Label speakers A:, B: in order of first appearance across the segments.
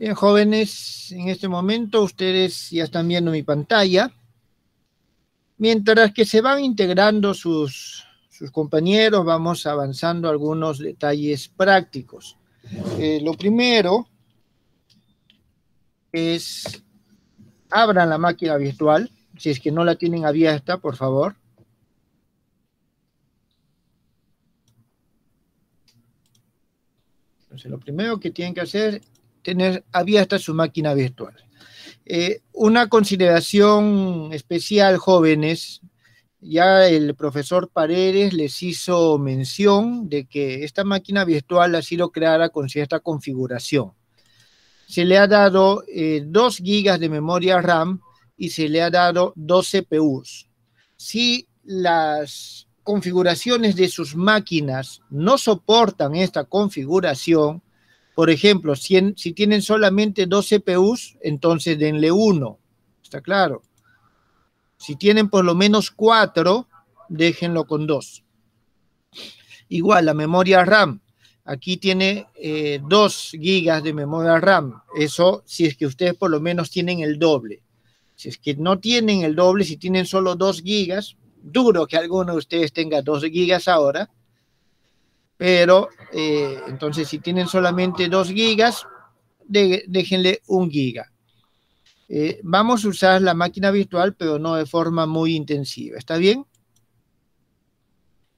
A: Bien, jóvenes, en este momento ustedes ya están viendo mi pantalla. Mientras que se van integrando sus, sus compañeros, vamos avanzando algunos detalles prácticos. Eh, lo primero es, abran la máquina virtual, si es que no la tienen abierta, por favor. Entonces, lo primero que tienen que hacer tener abierta su máquina virtual. Eh, una consideración especial, jóvenes, ya el profesor Paredes les hizo mención de que esta máquina virtual ha sido creada con cierta configuración. Se le ha dado 2 eh, gigas de memoria RAM y se le ha dado 2 CPUs. Si las configuraciones de sus máquinas no soportan esta configuración, por ejemplo, si, tienen solamente dos CPUs, entonces denle uno. ¿Está claro? Si tienen por lo menos cuatro, déjenlo con dos. Igual, la memoria RAM. Aquí tiene eh, dos gigas de memoria RAM. Eso si es que ustedes por lo menos tienen el doble. Si es que no tienen el doble, si tienen solo dos gigas, duro que alguno de ustedes tenga dos gigas ahora, pero eh, entonces si tienen solamente 2 gigas, déjenle un giga. Eh, vamos a usar la máquina virtual, pero no de forma muy intensiva. ¿Está bien?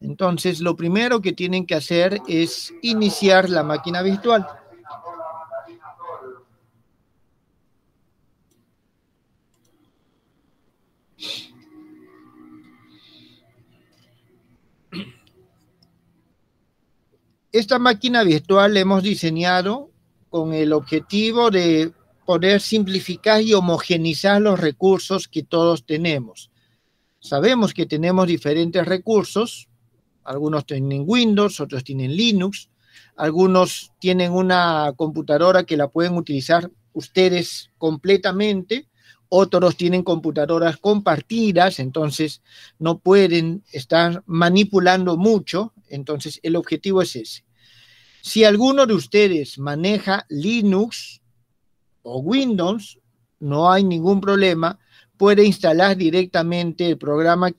A: Entonces, lo primero que tienen que hacer es iniciar la máquina virtual. Esta máquina virtual la hemos diseñado con el objetivo de poder simplificar y homogenizar los recursos que todos tenemos. Sabemos que tenemos diferentes recursos, algunos tienen Windows, otros tienen Linux, algunos tienen una computadora que la pueden utilizar ustedes completamente, otros tienen computadoras compartidas, entonces no pueden estar manipulando mucho, entonces, el objetivo es ese. Si alguno de ustedes maneja Linux o Windows, no hay ningún problema, puede instalar directamente el programa,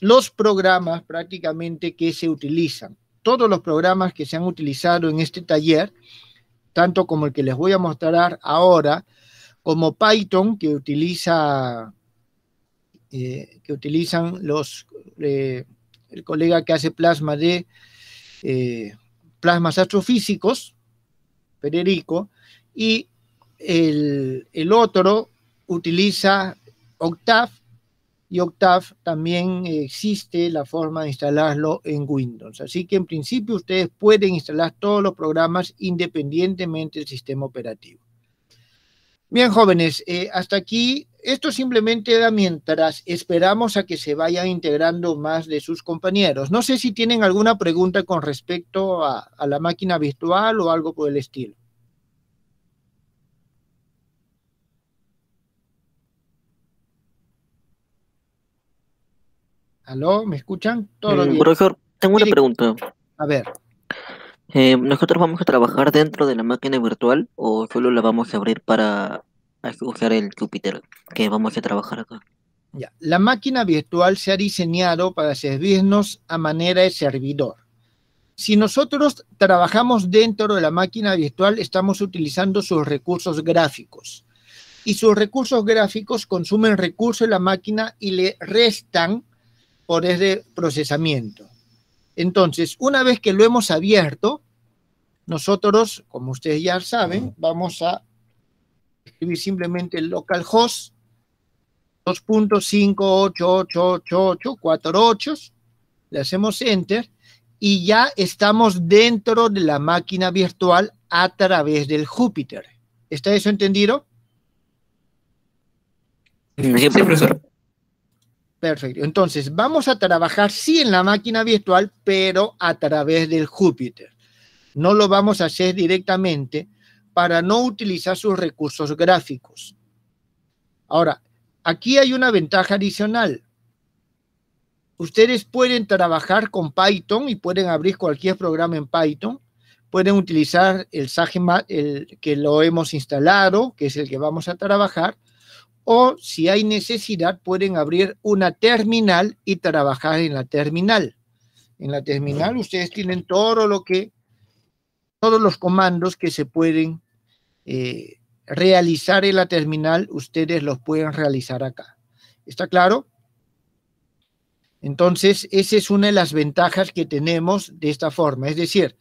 A: los programas prácticamente que se utilizan. Todos los programas que se han utilizado en este taller, tanto como el que les voy a mostrar ahora, como Python, que utiliza eh, que utilizan los eh, el colega que hace plasma de eh, plasmas astrofísicos, Federico, y el, el, otro utiliza Octave, y Octave también existe la forma de instalarlo en Windows. Así que en principio ustedes pueden instalar todos los programas independientemente del sistema operativo. Bien, jóvenes, eh, hasta aquí, esto simplemente da mientras esperamos a que se vayan integrando más de sus compañeros. No sé si tienen alguna pregunta con respecto a, la máquina virtual o algo por el estilo. ¿Aló? ¿Me escuchan?
B: Todo mm, Profesor, tengo una pregunta.
A: A ver.
B: Eh, ¿Nosotros vamos a trabajar dentro de la máquina virtual o solo la vamos a abrir para usar el Jupyter que vamos a trabajar acá?
A: La máquina virtual se ha diseñado para servirnos a manera de servidor. Si nosotros trabajamos dentro de la máquina virtual, estamos utilizando sus recursos gráficos. Y sus recursos gráficos consumen recursos de la máquina y le restan por ese procesamiento. Entonces, una vez que lo hemos abierto, nosotros, como ustedes ya saben, vamos a escribir simplemente el localhost 2.5888848, le hacemos enter y ya estamos dentro de la máquina virtual a través del Júpiter. ¿Está eso entendido?
B: Sí, profesor.
A: Perfecto. Entonces, vamos a trabajar sí en la máquina virtual, pero a través del Júpiter. No lo vamos a hacer directamente para no utilizar sus recursos gráficos. Ahora, aquí hay una ventaja adicional. Ustedes pueden trabajar con Python y pueden abrir cualquier programa en Python. pueden utilizar el SAGEMAT, el que lo hemos instalado, que es el que vamos a trabajar, o si hay necesidad pueden abrir una terminal y trabajar en la terminal. En la terminal ustedes tienen todo lo que, todos los comandos que se pueden eh, realizar en la terminal, ustedes los pueden realizar acá. ¿Está claro? Entonces, esa es una de las ventajas que tenemos de esta forma. Es decir,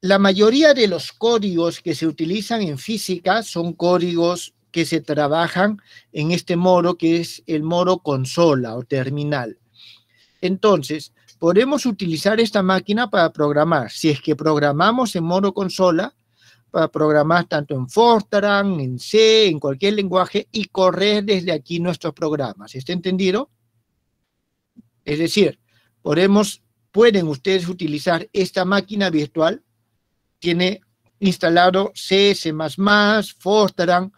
A: la mayoría de los códigos que se utilizan en física son códigos que se trabajan en este modo que es el modo consola o terminal. Entonces, podemos utilizar esta máquina para programar. Si es que programamos en modo consola, para programar tanto en Fortran, en C, en cualquier lenguaje y correr desde aquí nuestros programas. ¿Está entendido? Es decir, podemos, pueden ustedes utilizar esta máquina virtual, tiene instalado C, C++, Fortran,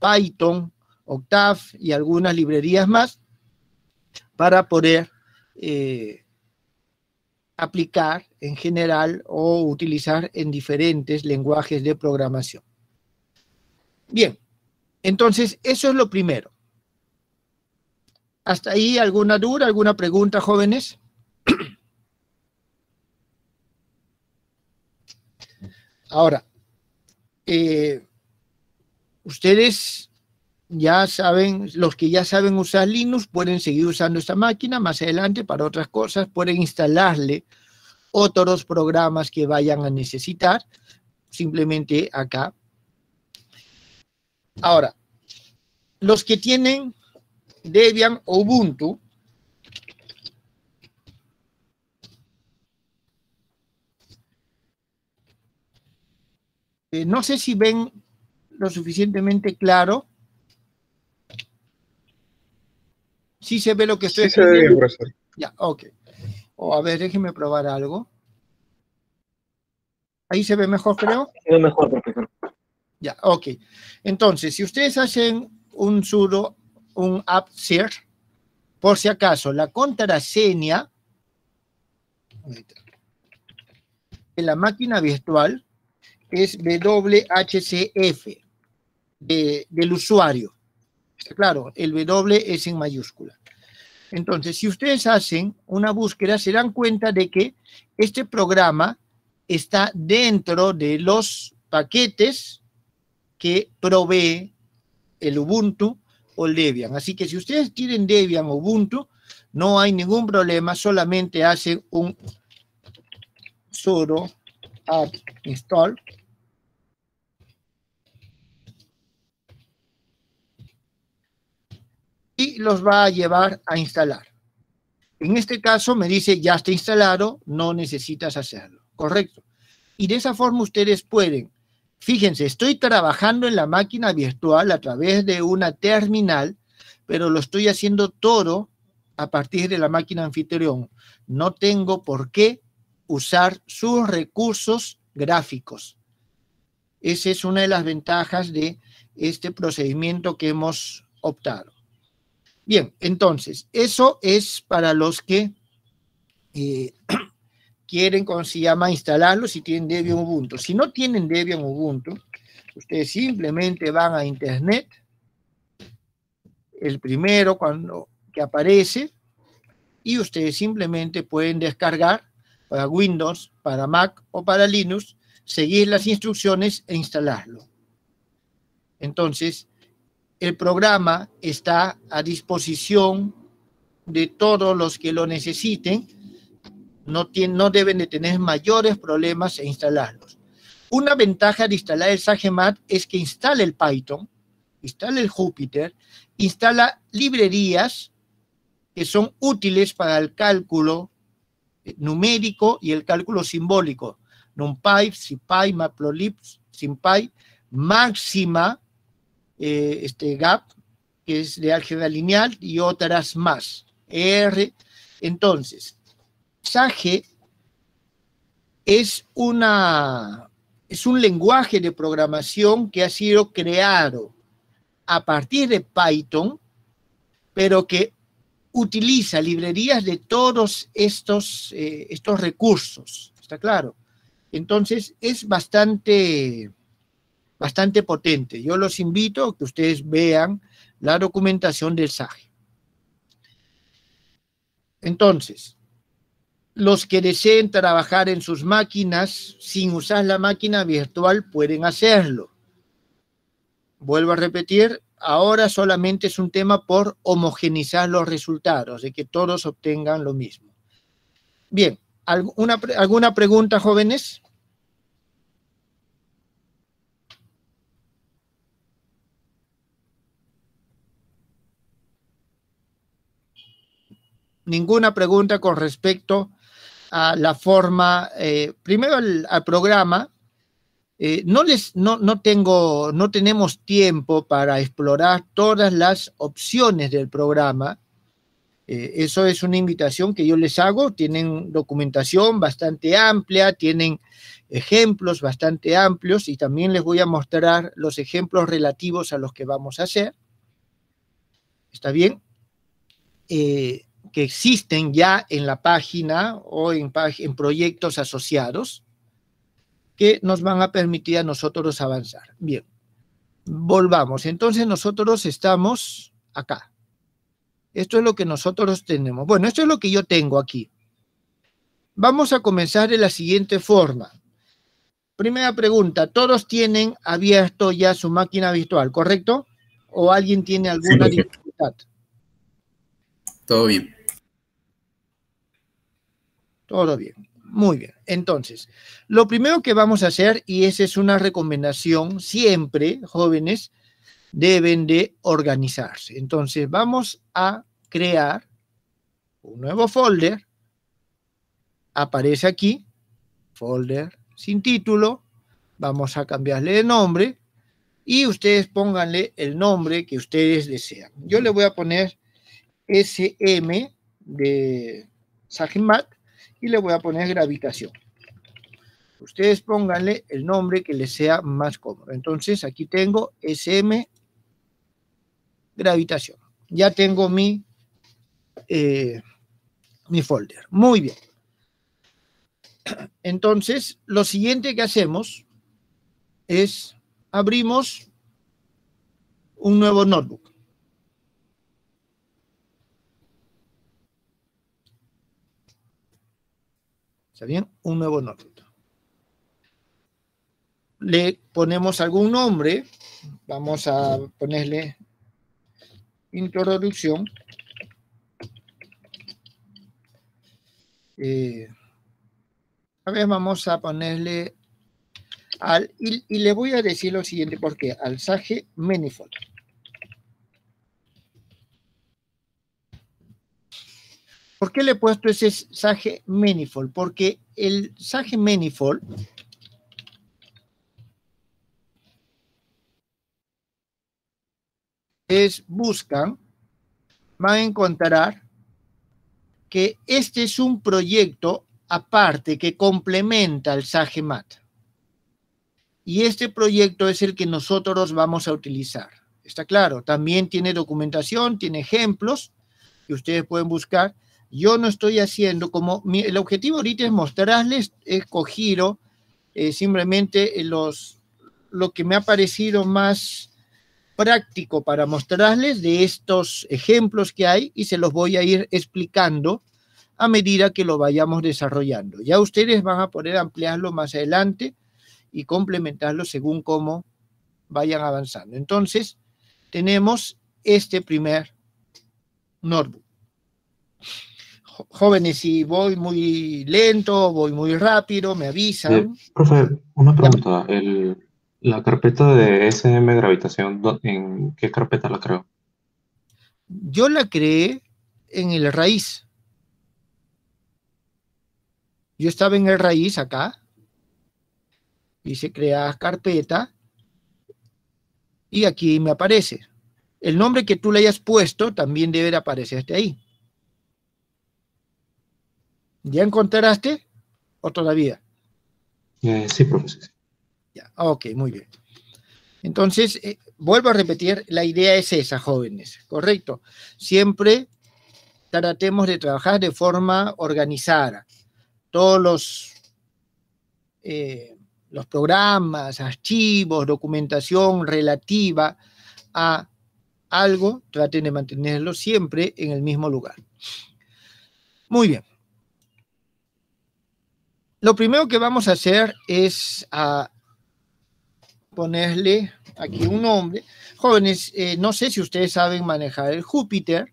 A: Python, Octave y algunas librerías más para poder eh, aplicar en general o utilizar en diferentes lenguajes de programación. Bien, entonces eso es lo primero. ¿Hasta ahí alguna duda, alguna pregunta, jóvenes? Ahora, eh, ustedes ya saben, los que ya saben usar Linux pueden seguir usando esta máquina más adelante para otras cosas, pueden instalarle otros programas que vayan a necesitar, simplemente acá. Ahora, los que tienen Debian o Ubuntu, eh, no sé si ven lo suficientemente claro. Sí se ve lo que estoy
C: sí se ve bien, profesor.
A: Ya, ok. O a ver, déjeme probar algo. Ahí se ve mejor, creo.
B: Se ve mejor, profesor.
A: Ya, ok. Entonces, si ustedes hacen un sudo, un app search, por si acaso, la contraseña de la máquina virtual es WHCF del usuario. Está claro, el W es en mayúscula. Entonces, si ustedes hacen una búsqueda, se dan cuenta de que este programa está dentro de los paquetes que provee el Ubuntu o Debian. Así que si ustedes tienen Debian o Ubuntu, no hay ningún problema, solamente hacen un sudo apt install los va a llevar a instalar. En este caso me dice, ya está instalado, no necesitas hacerlo. Correcto. Y de esa forma ustedes pueden, fíjense, estoy trabajando en la máquina virtual a través de una terminal, pero lo estoy haciendo todo a partir de la máquina anfitrión. No tengo por qué usar sus recursos gráficos. Esa es una de las ventajas de este procedimiento que hemos optado. Bien, entonces, eso es para los que eh, quieren, como se llama, instalarlo si tienen Debian Ubuntu. Si no tienen Debian Ubuntu, ustedes simplemente van a Internet, el primero cuando, que aparece, y ustedes simplemente pueden descargar para Windows, para Mac o para Linux, seguir las instrucciones e instalarlo. Entonces, el programa está a disposición de todos los que lo necesiten. No, no deben de tener mayores problemas en instalarlos. Una ventaja de instalar el SageMath es que instala el Python, instala el Jupyter, instala librerías que son útiles para el cálculo numérico y el cálculo simbólico. NumPy, SciPy, Matplotlib, SymPy, Máxima, eh, este GAP, que es de álgebra lineal, y otras más. R. Entonces, SAGE es, una, es un lenguaje de programación que ha sido creado a partir de Python, pero que utiliza librerías de todos estos, eh, estos recursos, ¿está claro? Entonces, es bastante, bastante potente. Yo los invito a que ustedes vean la documentación del SAGE. Entonces, los que deseen trabajar en sus máquinas sin usar la máquina virtual pueden hacerlo. Vuelvo a repetir, ahora solamente es un tema por homogenizar los resultados, de que todos obtengan lo mismo. Bien, ¿alguna, alguna pregunta, jóvenes? Ninguna pregunta con respecto a la forma, eh, primero al, programa, eh, no, les, no, no, tengo, no tenemos tiempo para explorar todas las opciones del programa. Eh, eso es una invitación que yo les hago. Tienen documentación bastante amplia, tienen ejemplos bastante amplios y también les voy a mostrar los ejemplos relativos a los que vamos a hacer. ¿Está bien? Que existen ya en la página o en, en proyectos asociados que nos van a permitir a nosotros avanzar. Bien, volvamos. Entonces nosotros estamos acá. Esto es lo que nosotros tenemos. Bueno, esto es lo que yo tengo aquí. Vamos a comenzar de la siguiente forma. Primera pregunta, todos tienen abierto ya su máquina virtual, ¿correcto? ¿O alguien tiene alguna dificultad?
C: Todo bien.
A: Todo bien. Muy bien, entonces, lo primero que vamos a hacer, y esa es una recomendación, siempre, jóvenes, deben de organizarse. Entonces, vamos a crear un nuevo folder. Aparece aquí, folder sin título. Vamos a cambiarle de nombre y ustedes pónganle el nombre que ustedes desean. Yo le voy a poner SM de Sajimat y le voy a poner gravitación. Ustedes pónganle el nombre que les sea más cómodo. Entonces aquí tengo SM gravitación. Ya tengo mi, eh, mi folder. Muy bien. Entonces, lo siguiente que hacemos es abrimos un nuevo notebook. ¿Está bien? Un nuevo notebook. Le ponemos algún nombre. Vamos a ponerle introducción. Eh, a ver, vamos a ponerle al, y, y, le voy a decir lo siguiente, porque alzaje manifold. ¿Por qué le he puesto ese Sage Manifold? Porque el Sage Manifold es buscan, van a encontrar que este es un proyecto aparte que complementa al Sage Mat. Y este proyecto es el que nosotros vamos a utilizar. Está claro, también tiene documentación, tiene ejemplos que ustedes pueden buscar yo no estoy haciendo como el objetivo ahorita es mostrarles, escogido eh, simplemente los, lo que me ha parecido más práctico para mostrarles de estos ejemplos que hay y se los voy a ir explicando a medida que lo vayamos desarrollando. Ya ustedes van a poder ampliarlo más adelante y complementarlo según cómo vayan avanzando. Entonces, tenemos este primer notebook jóvenes, si voy muy lento, voy muy rápido, me avisan.
D: Eh, profe, una pregunta. la carpeta de SM Gravitación, ¿en qué carpeta la creo?
A: Yo la creé en el raíz. Yo estaba en el raíz acá. y se crea carpeta. Y aquí me aparece. El nombre que tú le hayas puesto también debe aparecerte ahí. ¿Ya encontraste o todavía?
D: Eh, sí, profesor.
A: Ya, ok, muy bien. Entonces, eh, vuelvo a repetir, la idea es esa, jóvenes, ¿correcto? Siempre tratemos de trabajar de forma organizada. Todos los, eh, los programas, archivos, documentación relativa a algo, traten de mantenerlo siempre en el mismo lugar. Muy bien. Lo primero que vamos a hacer es a ponerle aquí un nombre. Jóvenes, eh, no sé si ustedes saben manejar el Júpiter.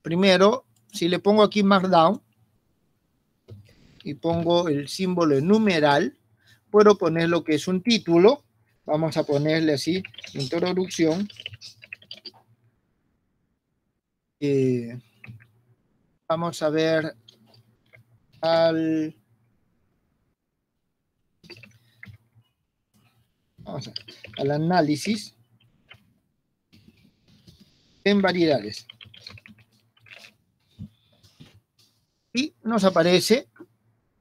A: Primero, si le pongo aquí Markdown y pongo el símbolo numeral, puedo poner lo que es un título. Vamos a ponerle así, introducción. Eh, vamos a ver al... al análisis en variedades. Y nos aparece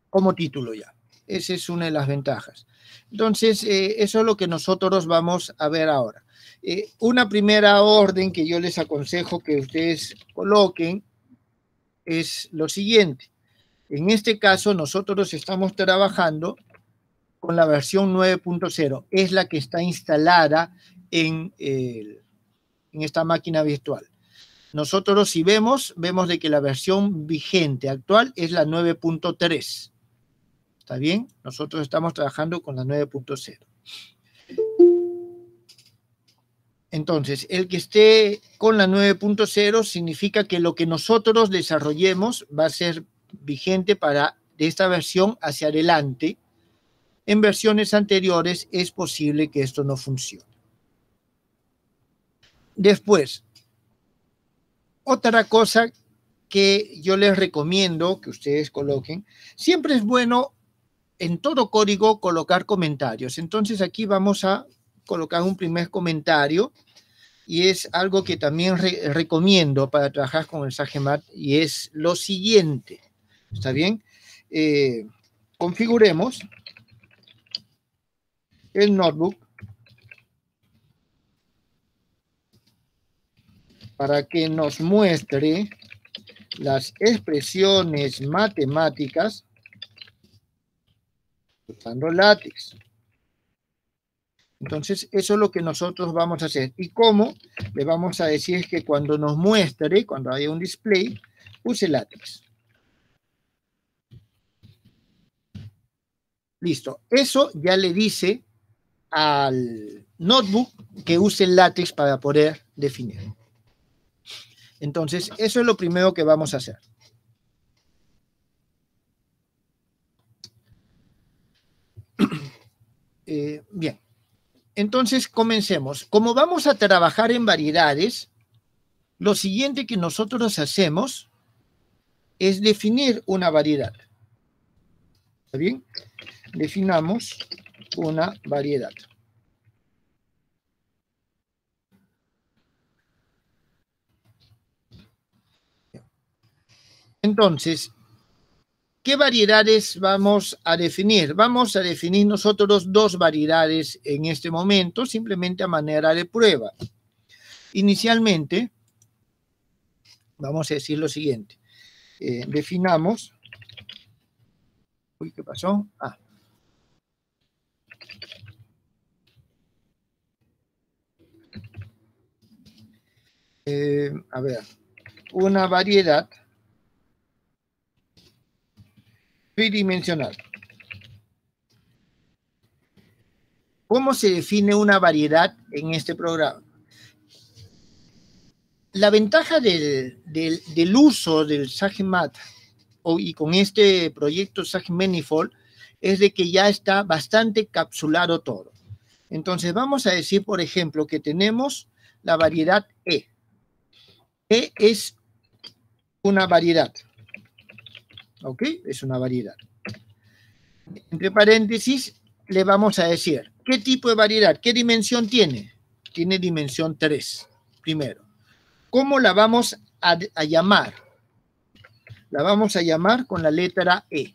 A: como título ya. Esa es una de las ventajas. Entonces, eh, eso es lo que nosotros vamos a ver ahora. Eh, una primera orden que yo les aconsejo que ustedes coloquen es lo siguiente. En este caso, nosotros estamos trabajando con la versión 9.0. Es la que está instalada en, en esta máquina virtual. Nosotros si vemos, vemos de que la versión vigente actual es la 9.3. ¿Está bien? Nosotros estamos trabajando con la 9.0. Entonces, el que esté con la 9.0 significa que lo que nosotros desarrollemos va a ser vigente para de esta versión hacia adelante. En versiones anteriores es posible que esto no funcione. Después, otra cosa que yo les recomiendo que ustedes coloquen, siempre es bueno en todo código colocar comentarios. Entonces aquí vamos a colocar un primer comentario y es algo que también recomiendo para trabajar con el SageMat y es lo siguiente. ¿Está bien? Eh, configuremos el notebook para que nos muestre las expresiones matemáticas usando látex. Entonces, eso es lo que nosotros vamos a hacer. ¿Y cómo? Le vamos a decir que cuando nos muestre, cuando haya un display, use látex. Listo. Eso ya le dice al notebook que use el látex para poder definir. Entonces, eso es lo primero que vamos a hacer. Eh, bien. Entonces, comencemos. Como vamos a trabajar en variedades, lo siguiente que nosotros hacemos es definir una variedad. ¿Está bien? Definamos una variedad. Entonces, ¿Qué variedades vamos a definir? Vamos a definir nosotros dos variedades en este momento, simplemente a manera de prueba. Inicialmente, vamos a decir lo siguiente. Eh, definamos... Uy, ¿qué pasó? Ah. Eh, a ver, una variedad tridimensional. ¿Cómo se define una variedad en este programa? La ventaja del, uso del SAGMAT y con este proyecto SAGManifold es de que ya está bastante capsulado todo. Entonces vamos a decir, por ejemplo, que tenemos la variedad E. E es una variedad. ¿ok? Es una variedad. Entre paréntesis, le vamos a decir, ¿qué tipo de variedad? ¿Qué dimensión tiene? Tiene dimensión 3, primero. ¿Cómo la vamos a, llamar? La vamos a llamar con la letra E.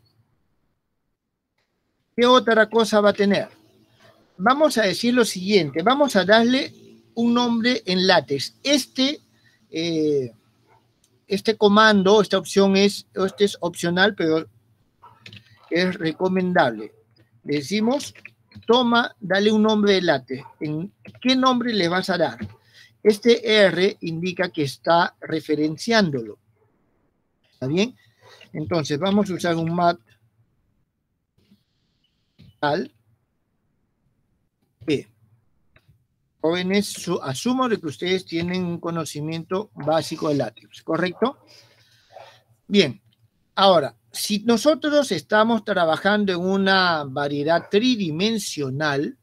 A: ¿Qué otra cosa va a tener? Vamos a decir lo siguiente, vamos a darle un nombre en látex. Este eh, este comando, esta opción es, este es opcional, pero es recomendable. Le decimos, toma, dale un nombre de látex. ¿En qué nombre le vas a dar? Este R indica que está referenciándolo. ¿Está bien? Entonces, vamos a usar un mat al P. Jóvenes, asumo de que ustedes tienen un conocimiento básico de látex, ¿correcto? Bien, ahora, si nosotros estamos trabajando en una variedad tridimensional,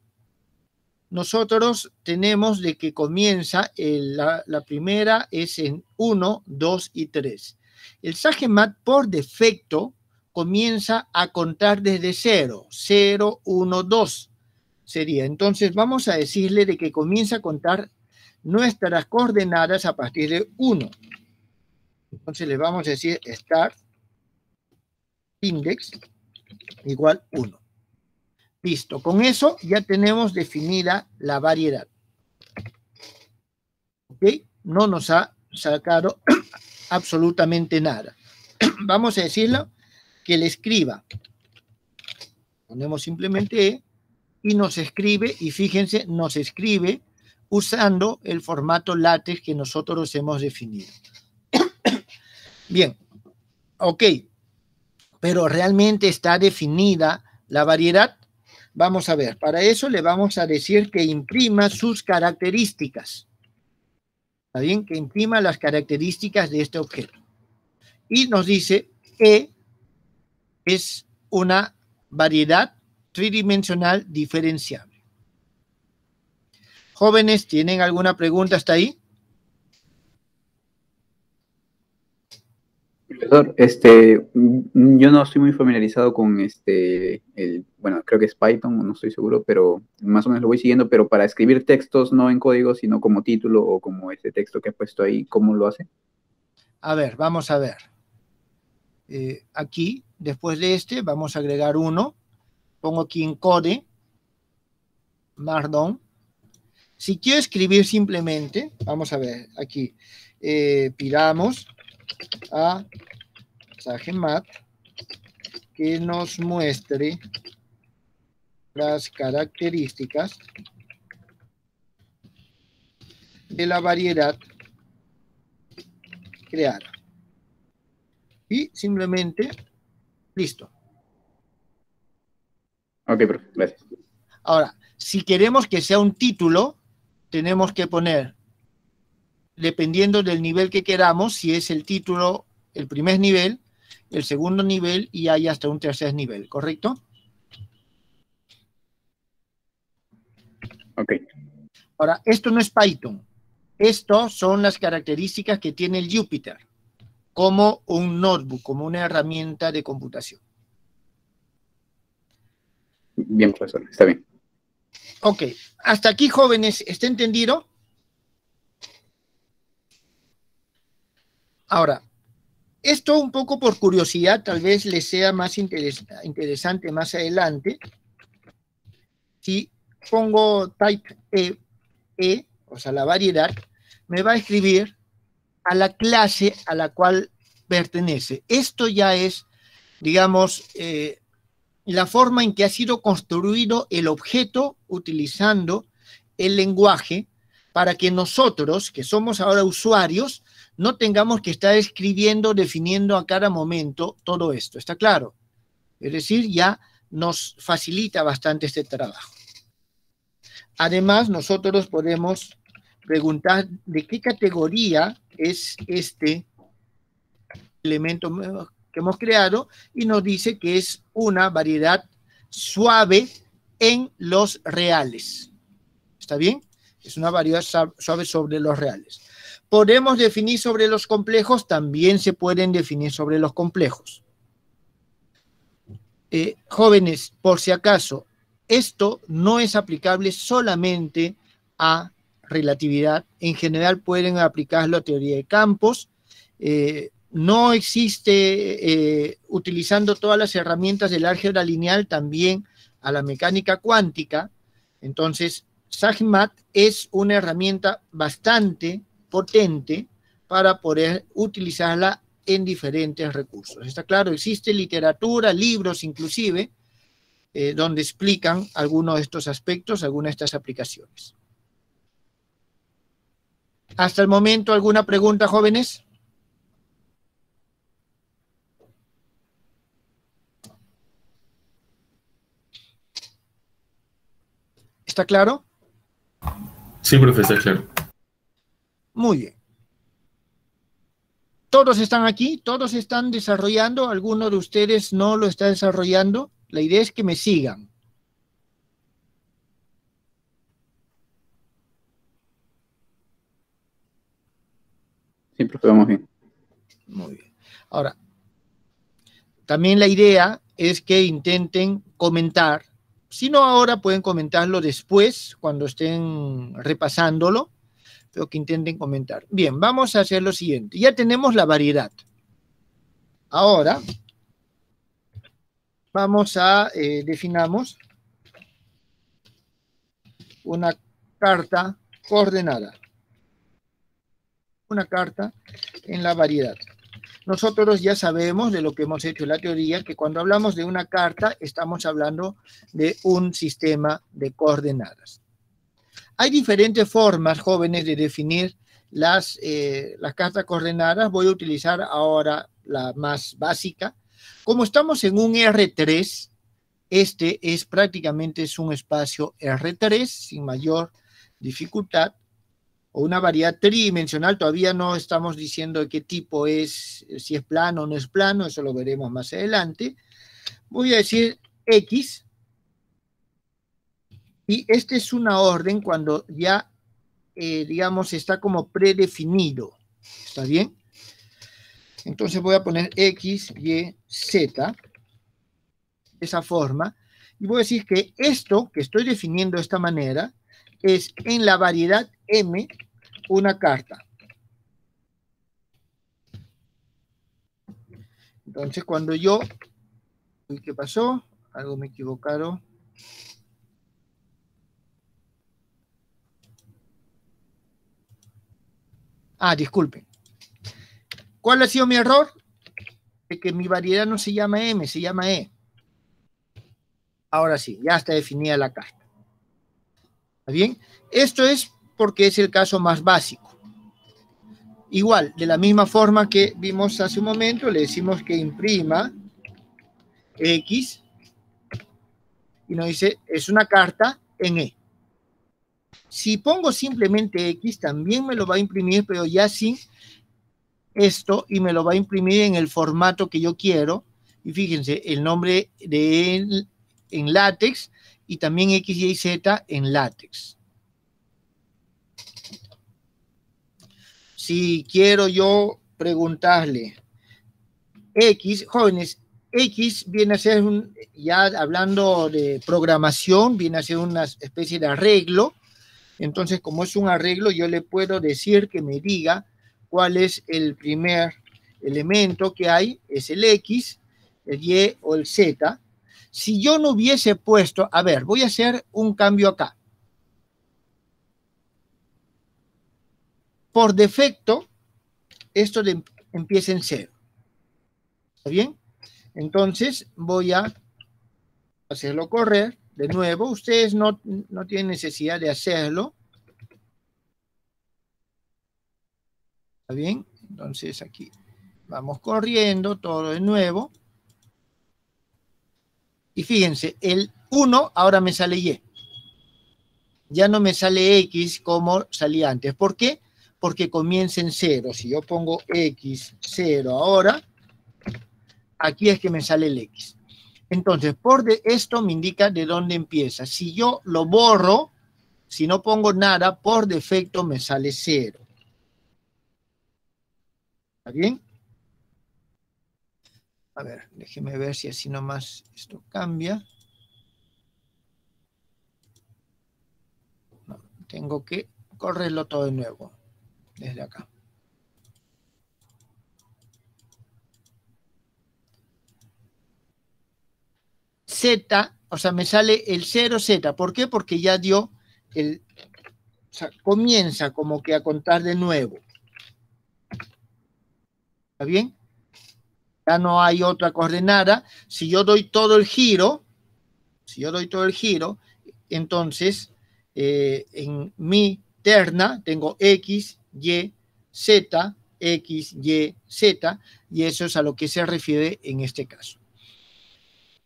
A: nosotros tenemos de que comienza, la, primera es en 1, 2 y 3. El SageMat por defecto comienza a contar desde 0, 0, 1, 2 sería. Entonces vamos a decirle de que comienza a contar nuestras coordenadas a partir de 1. Entonces le vamos a decir start index igual 1. Listo, con eso ya tenemos definida la variedad. ¿Ok? No nos ha sacado absolutamente nada. Vamos a decirlo que le escriba. Ponemos simplemente E y nos escribe, y fíjense, nos escribe usando el formato látex que nosotros hemos definido. Bien, ok, pero realmente está definida la variedad. Vamos a ver, para eso le vamos a decir que imprima sus características. ¿Está bien? Que imprima las características de este objeto. Y nos dice E es una variedad tridimensional diferenciable. Jóvenes, ¿tienen alguna pregunta hasta ahí?
E: Profesor, este, yo no estoy muy familiarizado con este, el, bueno, creo que es Python, no estoy seguro, pero más o menos lo voy siguiendo, pero para escribir textos no en código, sino como título o como ese texto que he puesto ahí, ¿cómo lo hace?
A: A ver, vamos a ver. Eh, aquí, después de este, vamos a agregar uno. Pongo aquí en code, Markdown. Si quiero escribir simplemente, vamos a ver aquí, eh, pidamos a Sagemat que nos muestre las características de la variedad creada. Y simplemente, listo.
E: Ok, gracias.
A: Ahora, si queremos que sea un título, tenemos que poner, dependiendo del nivel que queramos, si es el título, el primer nivel, el segundo nivel y hay hasta un tercer nivel, ¿correcto?
E: Ok.
A: Ahora, esto no es Python. Esto son las características que tiene el Jupyter como un notebook, como una herramienta de computación.
E: Bien, profesor, está bien.
A: Ok, hasta aquí, jóvenes, ¿está entendido? Ahora, esto un poco por curiosidad, tal vez les sea más interesante más adelante. Si pongo type e, e, o sea, la variedad, me va a escribir a la clase a la cual pertenece. Esto ya es, digamos, eh, la forma en que ha sido construido el objeto utilizando el lenguaje para que nosotros, que somos ahora usuarios, no tengamos que estar escribiendo, definiendo a cada momento todo esto. ¿Está claro? Es decir, ya nos facilita bastante este trabajo. Además, nosotros podemos preguntar de qué categoría es este elemento que hemos creado y nos dice que es una variedad suave en los reales. ¿Está bien? Es una variedad suave sobre los reales. Podemos definir sobre los complejos, también se pueden definir sobre los complejos. Eh, jóvenes, por si acaso, esto no es aplicable solamente a relatividad. En general pueden aplicarlo a teoría de campos. Eh, no existe, eh, utilizando todas las herramientas del álgebra lineal, también a la mecánica cuántica. Entonces, SAGMAT es una herramienta bastante potente para poder utilizarla en diferentes recursos. Está claro, existe literatura, libros inclusive, eh, donde explican algunos de estos aspectos, algunas de estas aplicaciones. Hasta el momento, ¿alguna pregunta, jóvenes? ¿Está claro?
C: Sí, profesor, claro.
A: Muy bien. ¿Todos están aquí? ¿Todos están desarrollando? ¿Alguno de ustedes no lo está desarrollando? La idea es que me sigan.
E: Sí, profe, vamos bien.
A: Muy bien. Ahora, también la idea es que intenten comentar. Si no ahora, pueden comentarlo después, cuando estén repasándolo, pero que intenten comentar. Bien, vamos a hacer lo siguiente. Ya tenemos la variedad. Ahora, vamos a, eh, definamos una carta coordenada una carta en la variedad. Nosotros ya sabemos de lo que hemos hecho en la teoría, que cuando hablamos de una carta estamos hablando de un sistema de coordenadas. Hay diferentes formas, jóvenes, de definir las, eh, las cartas coordenadas. Voy a utilizar ahora la más básica. Como estamos en un R3, este es prácticamente es un espacio R3 sin mayor dificultad o una variedad tridimensional, todavía no estamos diciendo qué tipo es, si es plano o no es plano, eso lo veremos más adelante. Voy a decir X, y esta es una orden cuando ya, eh, digamos, está como predefinido, ¿está bien? Entonces voy a poner X, Y, Z, de esa forma, y voy a decir que esto que estoy definiendo de esta manera es en la variedad M una carta. Entonces, cuando yo, ¿qué pasó? Algo me equivocaron. Ah, disculpen. ¿Cuál ha sido mi error? De que mi variedad no se llama M, se llama E. Ahora sí, ya está definida la carta. ¿Está bien? Esto es porque es el caso más básico. Igual, de la misma forma que vimos hace un momento, le decimos que imprima X y nos dice, es una carta en E. Si pongo simplemente X, también me lo va a imprimir, pero ya sin esto y me lo va a imprimir en el formato que yo quiero. Y fíjense, el nombre de él en látex y también X, Y, Z en látex. Si quiero yo preguntarle, X, jóvenes, X viene a ser, un, ya hablando de programación, viene a ser una especie de arreglo. Entonces, como es un arreglo, yo le puedo decir que me diga cuál es el primer elemento que hay, es el X, el Y o el Z. Si yo no hubiese puesto, a ver, voy a hacer un cambio acá. Por defecto, esto empieza en cero. ¿Está bien? Entonces voy a hacerlo correr. De nuevo, ustedes no, no tienen necesidad de hacerlo. ¿Está bien? Entonces aquí vamos corriendo todo de nuevo. Y fíjense, el 1 ahora me sale Y. Ya no me sale X como salía antes. ¿Por qué? Comienza en cero. Si yo pongo x, 0 ahora, aquí es que me sale el x. Entonces, por esto me indica de dónde empieza. Si yo lo borro, si no pongo nada, por defecto me sale 0. ¿Está bien? A ver, déjeme ver si así nomás esto cambia. tengo que correrlo todo de nuevo desde acá. Z, o sea, me sale el 0Z. ¿Por qué? Porque ya dio el... O sea, comienza como que a contar de nuevo. ¿Está bien? Ya no hay otra coordenada. Si yo doy todo el giro, si yo doy todo el giro, entonces eh, en mi terna tengo X, Y, Z, X, Y, Z, y eso es a lo que se refiere en este caso.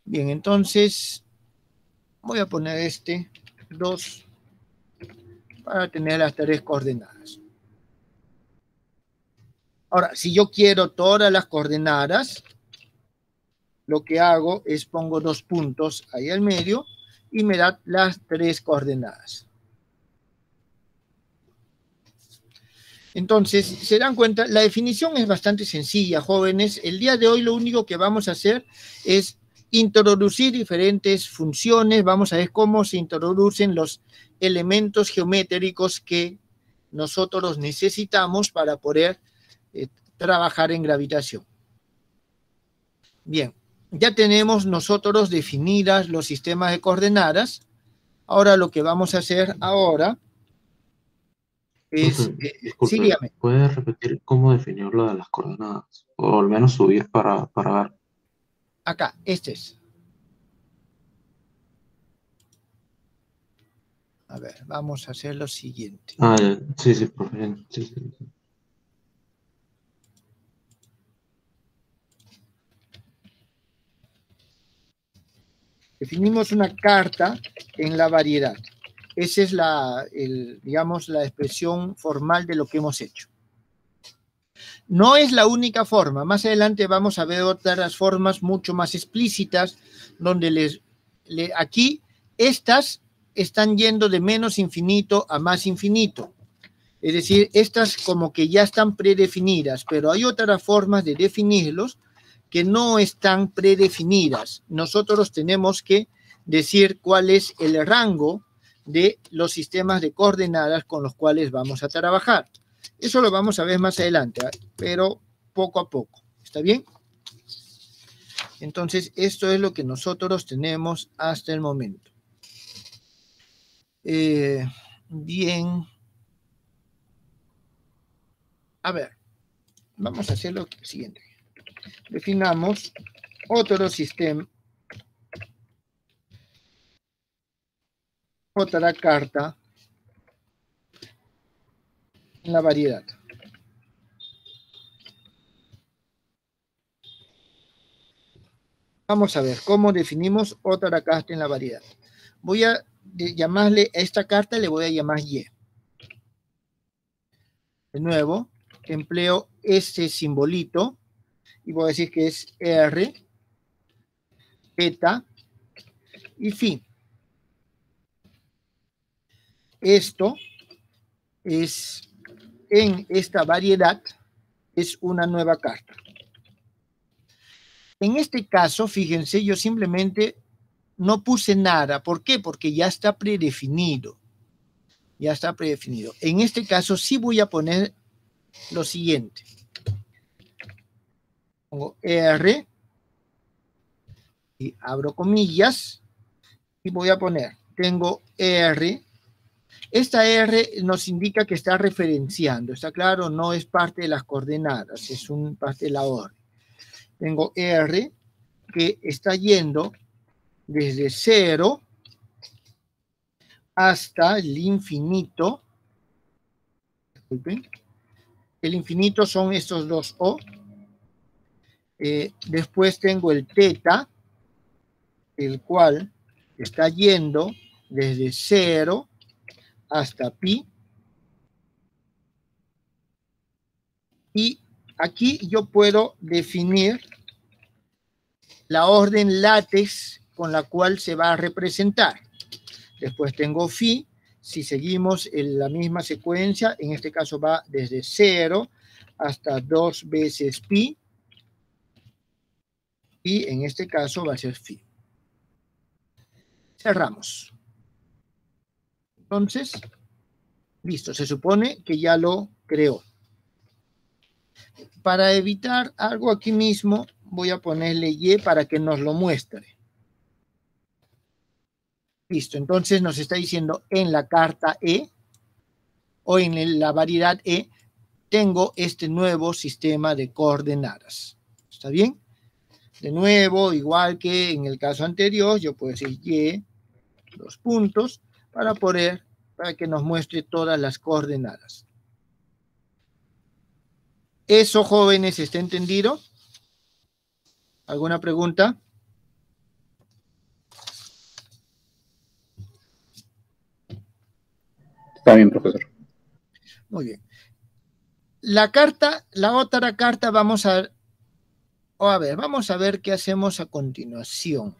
A: Bien, entonces voy a poner este 2 para tener las tres coordenadas. Ahora, si yo quiero todas las coordenadas, lo que hago es pongo dos puntos ahí al medio y me da las tres coordenadas. Entonces, se dan cuenta, la definición es bastante sencilla, jóvenes. El día de hoy lo único que vamos a hacer es introducir diferentes funciones. Vamos a ver cómo se introducen los elementos geométricos que nosotros necesitamos para poder eh, trabajar en gravitación. Bien, ya tenemos nosotros definidas los sistemas de coordenadas. Ahora lo que vamos a hacer ahora es...
D: Eh, disculpe, ¿Puedes repetir cómo definir lo de las coordenadas? O al menos subir para, para ver.
A: Acá, este es. A ver, vamos a hacer lo siguiente.
D: Ah, sí, sí, profe. Sí, sí, sí.
A: Definimos una carta en la variedad. Esa es la, digamos, la expresión formal de lo que hemos hecho. No es la única forma. Más adelante vamos a ver otras formas mucho más explícitas, donde les, aquí estas están yendo de menos infinito a más infinito. Es decir, estas como que ya están predefinidas, pero hay otras formas de definirlos que no están predefinidas. Nosotros tenemos que decir cuál es el rango de los sistemas de coordenadas con los cuales vamos a trabajar. Eso lo vamos a ver más adelante, ¿ah? pero poco a poco. ¿Está bien? Entonces, esto es lo que nosotros tenemos hasta el momento. Eh, bien. A ver, vamos a hacer lo siguiente definamos otro sistema, otra carta en la variedad. Vamos a ver cómo definimos otra carta en la variedad. Voy a llamarle a esta carta, le voy a llamar Y. De nuevo, empleo este simbolito y voy a decir que es R, beta y fin. Esto es en esta variedad es una nueva carta. En este caso, fíjense, yo simplemente no puse nada. ¿Por qué? Porque ya está predefinido. Ya está predefinido. En este caso sí voy a poner lo siguiente pongo R y abro comillas y voy a poner, tengo R. Esta R nos indica que está referenciando, está claro, no es parte de las coordenadas, es un parte de la orden. Tengo R que está yendo desde cero hasta el infinito. El infinito son estos dos O eh, después tengo el teta, el cual está yendo desde 0 hasta pi. Y aquí yo puedo definir la orden látex con la cual se va a representar. Después tengo phi, si seguimos en la misma secuencia, en este caso va desde 0 hasta 2 veces pi y en este caso va a ser phi. Cerramos. Entonces, listo, se supone que ya lo creó. Para evitar algo aquí mismo, voy a ponerle Y para que nos lo muestre. Listo, entonces nos está diciendo en la carta E o en la variedad E, tengo este nuevo sistema de coordenadas. ¿Está bien? De nuevo, igual que en el caso anterior, yo puedo decir Y, dos puntos, para poder, para que nos muestre todas las coordenadas. ¿Eso, jóvenes, está entendido? ¿Alguna pregunta?
E: Está bien, profesor.
A: Muy bien. La carta, la otra carta, vamos a, a ver, vamos a ver qué hacemos a continuación.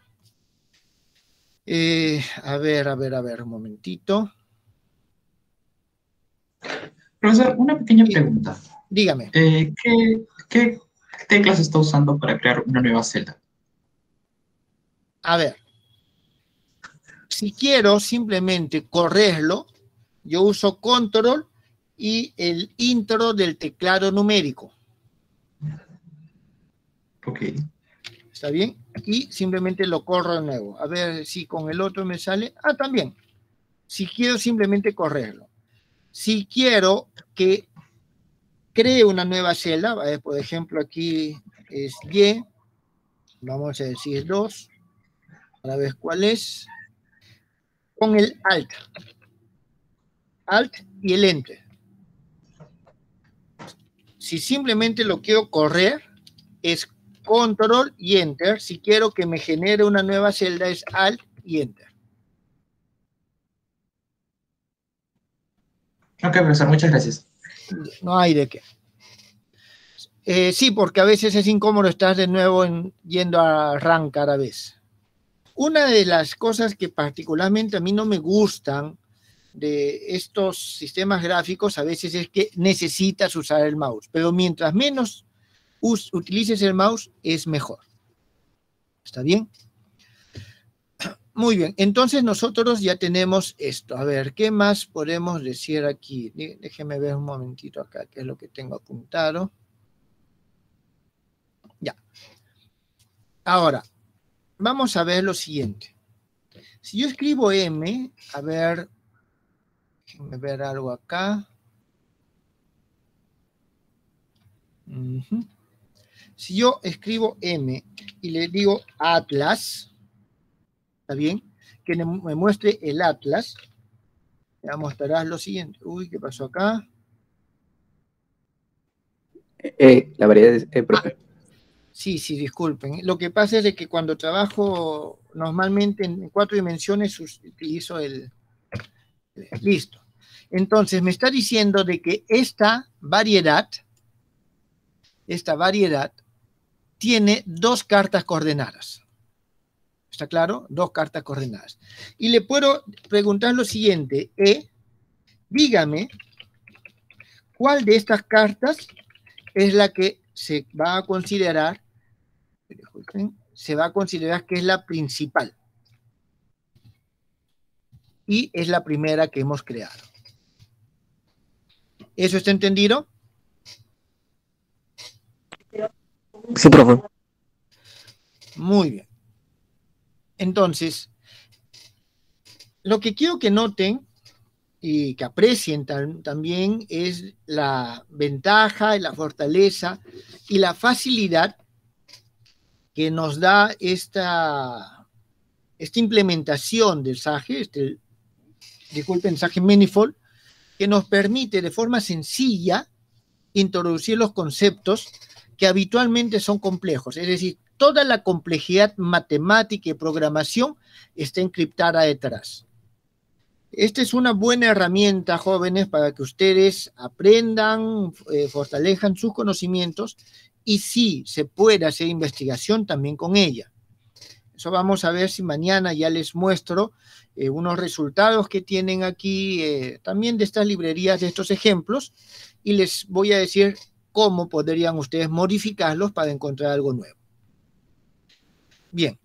A: Eh, a ver, a ver, a ver, un momentito.
F: Profesor, una pequeña pregunta.
A: Dígame.
F: Eh, ¿qué, ¿Qué teclas está usando para crear una nueva celda?
A: A ver. Si quiero simplemente correrlo, yo uso control y el intro del teclado numérico.
F: Ok.
A: ¿Está bien? Y simplemente lo corro de nuevo. A ver si con el otro me sale. Ah, también. Si quiero simplemente correrlo. Si quiero que cree una nueva celda, por ejemplo, aquí es Y, vamos a decir 2, a ver cuál es, con el Alt. Alt y el Enter. Si simplemente lo quiero correr, es Control y Enter. Si quiero que me genere una nueva celda, es Alt y Enter.
F: Ok, profesor, muchas gracias.
A: No hay de qué. Eh, sí, porque a veces es incómodo estar de nuevo yendo a arrancar a vez. Una de las cosas que particularmente a mí no me gustan de estos sistemas gráficos a veces es que necesitas usar el mouse, pero mientras menos utilices el mouse es mejor. ¿Está bien? Muy bien, entonces nosotros ya tenemos esto. A ver, ¿qué más podemos decir aquí? Déjeme ver un momentito acá, qué es lo que tengo apuntado. Ya. Ahora, vamos a ver lo siguiente. Si yo escribo M, a ver, déjenme ver algo acá. Si yo escribo M y le digo Atlas, ¿está bien? Que me muestre el Atlas, me mostrarás lo siguiente. Uy, ¿qué pasó acá?
E: Eh, la variedad es E, profe.
A: Sí, sí, disculpen. Lo que pasa es que cuando trabajo normalmente en cuatro dimensiones utilizo el... Listo. Entonces me está diciendo de que esta variedad, esta variedad tiene dos cartas coordenadas. ¿Está claro? Dos cartas coordenadas. Y le puedo preguntar lo siguiente. E, dígame, ¿cuál de estas cartas es la que se va a considerar se va a considerar que es la principal. Y es la primera que hemos creado. ¿Eso está entendido?
B: Sí.
A: Muy bien. Entonces, lo que quiero que noten y que aprecien también es la ventaja y la fortaleza y la facilidad que nos da esta, esta implementación del SAGE, este, disculpen, SAGE Manifold, que nos permite de forma sencilla introducir los conceptos que habitualmente son complejos. Es decir, toda la complejidad matemática y programación está encriptada detrás. Esta es una buena herramienta, jóvenes, para que ustedes aprendan, eh, fortalezcan sus conocimientos y sí se puede hacer investigación también con ella. Eso vamos a ver si mañana ya les muestro eh, unos resultados que tienen aquí eh, también de estas librerías, de estos ejemplos, y les voy a decir cómo podrían ustedes modificarlos para encontrar algo nuevo. Bien.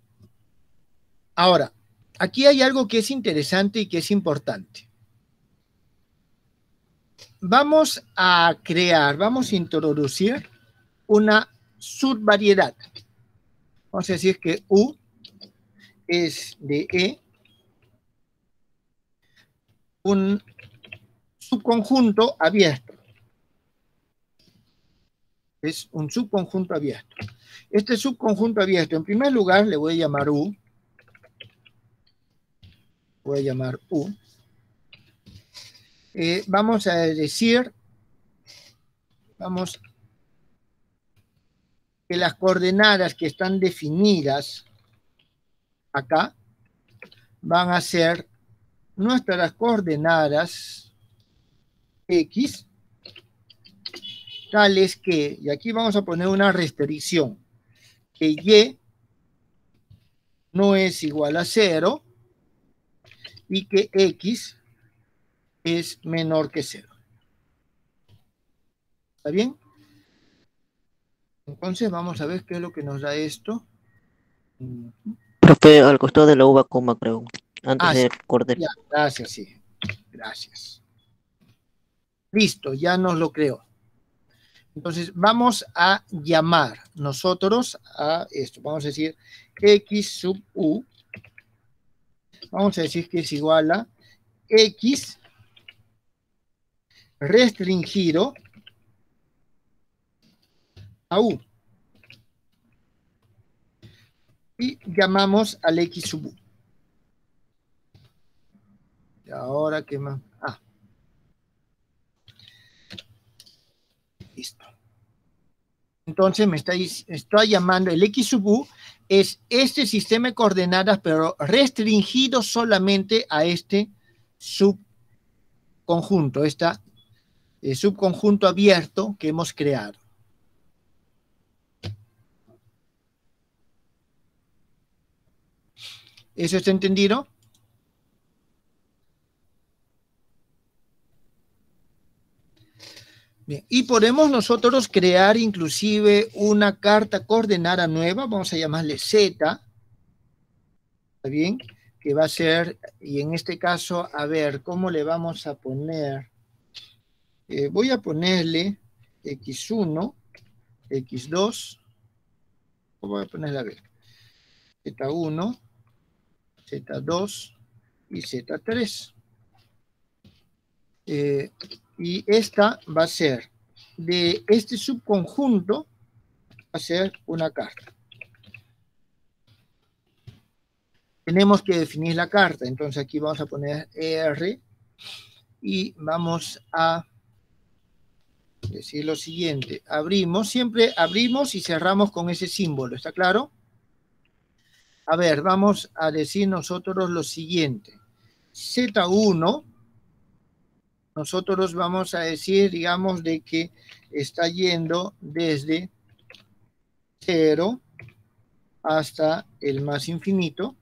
A: Ahora, aquí hay algo que es interesante y que es importante. Vamos a crear, vamos a introducir una subvariedad. Vamos a decir que U es de E, un subconjunto abierto. Es un subconjunto abierto. Este subconjunto abierto, en primer lugar, le voy a llamar U. Voy a llamar U. Eh, vamos a decir, vamos, que las coordenadas que están definidas acá van a ser nuestras coordenadas X, tales que, y aquí vamos a poner una restricción, que Y no es igual a cero y que X es menor que cero. ¿Está bien? Entonces vamos a ver qué es lo que nos da esto.
B: Profe, al costado de la uva coma, creo. Antes
A: Ah,
B: de
A: sí.
B: cortar.
A: Ya, gracias, sí. Gracias. Listo, ya nos lo creo. Entonces vamos a llamar nosotros a esto. Vamos a decir x sub u. Vamos a decir que es igual a x restringido a u. Y llamamos al x sub u. Y ahora, ¿qué más? Ah. Listo. Entonces me está, estoy llamando el X sub U es este sistema de coordenadas, pero restringido solamente a este subconjunto, este subconjunto abierto que hemos creado. ¿Eso está entendido? Bien, y podemos nosotros crear inclusive una carta coordenada nueva, vamos a llamarle Z, ¿está bien? Que va a ser, y en este caso, a ver, ¿cómo le vamos a poner? Eh, voy a ponerle X1, X2, o voy a ponerle, a ver, Z1, Z2 y Z3. Eh, y esta va a ser de este subconjunto, va a ser una carta. Tenemos que definir la carta, entonces aquí vamos a poner R y vamos a decir lo siguiente. Abrimos, siempre abrimos y cerramos con ese símbolo, ¿está claro? A ver, vamos a decir nosotros lo siguiente. Z1 nosotros vamos a decir, digamos, de que está yendo desde 0 hasta el más infinito.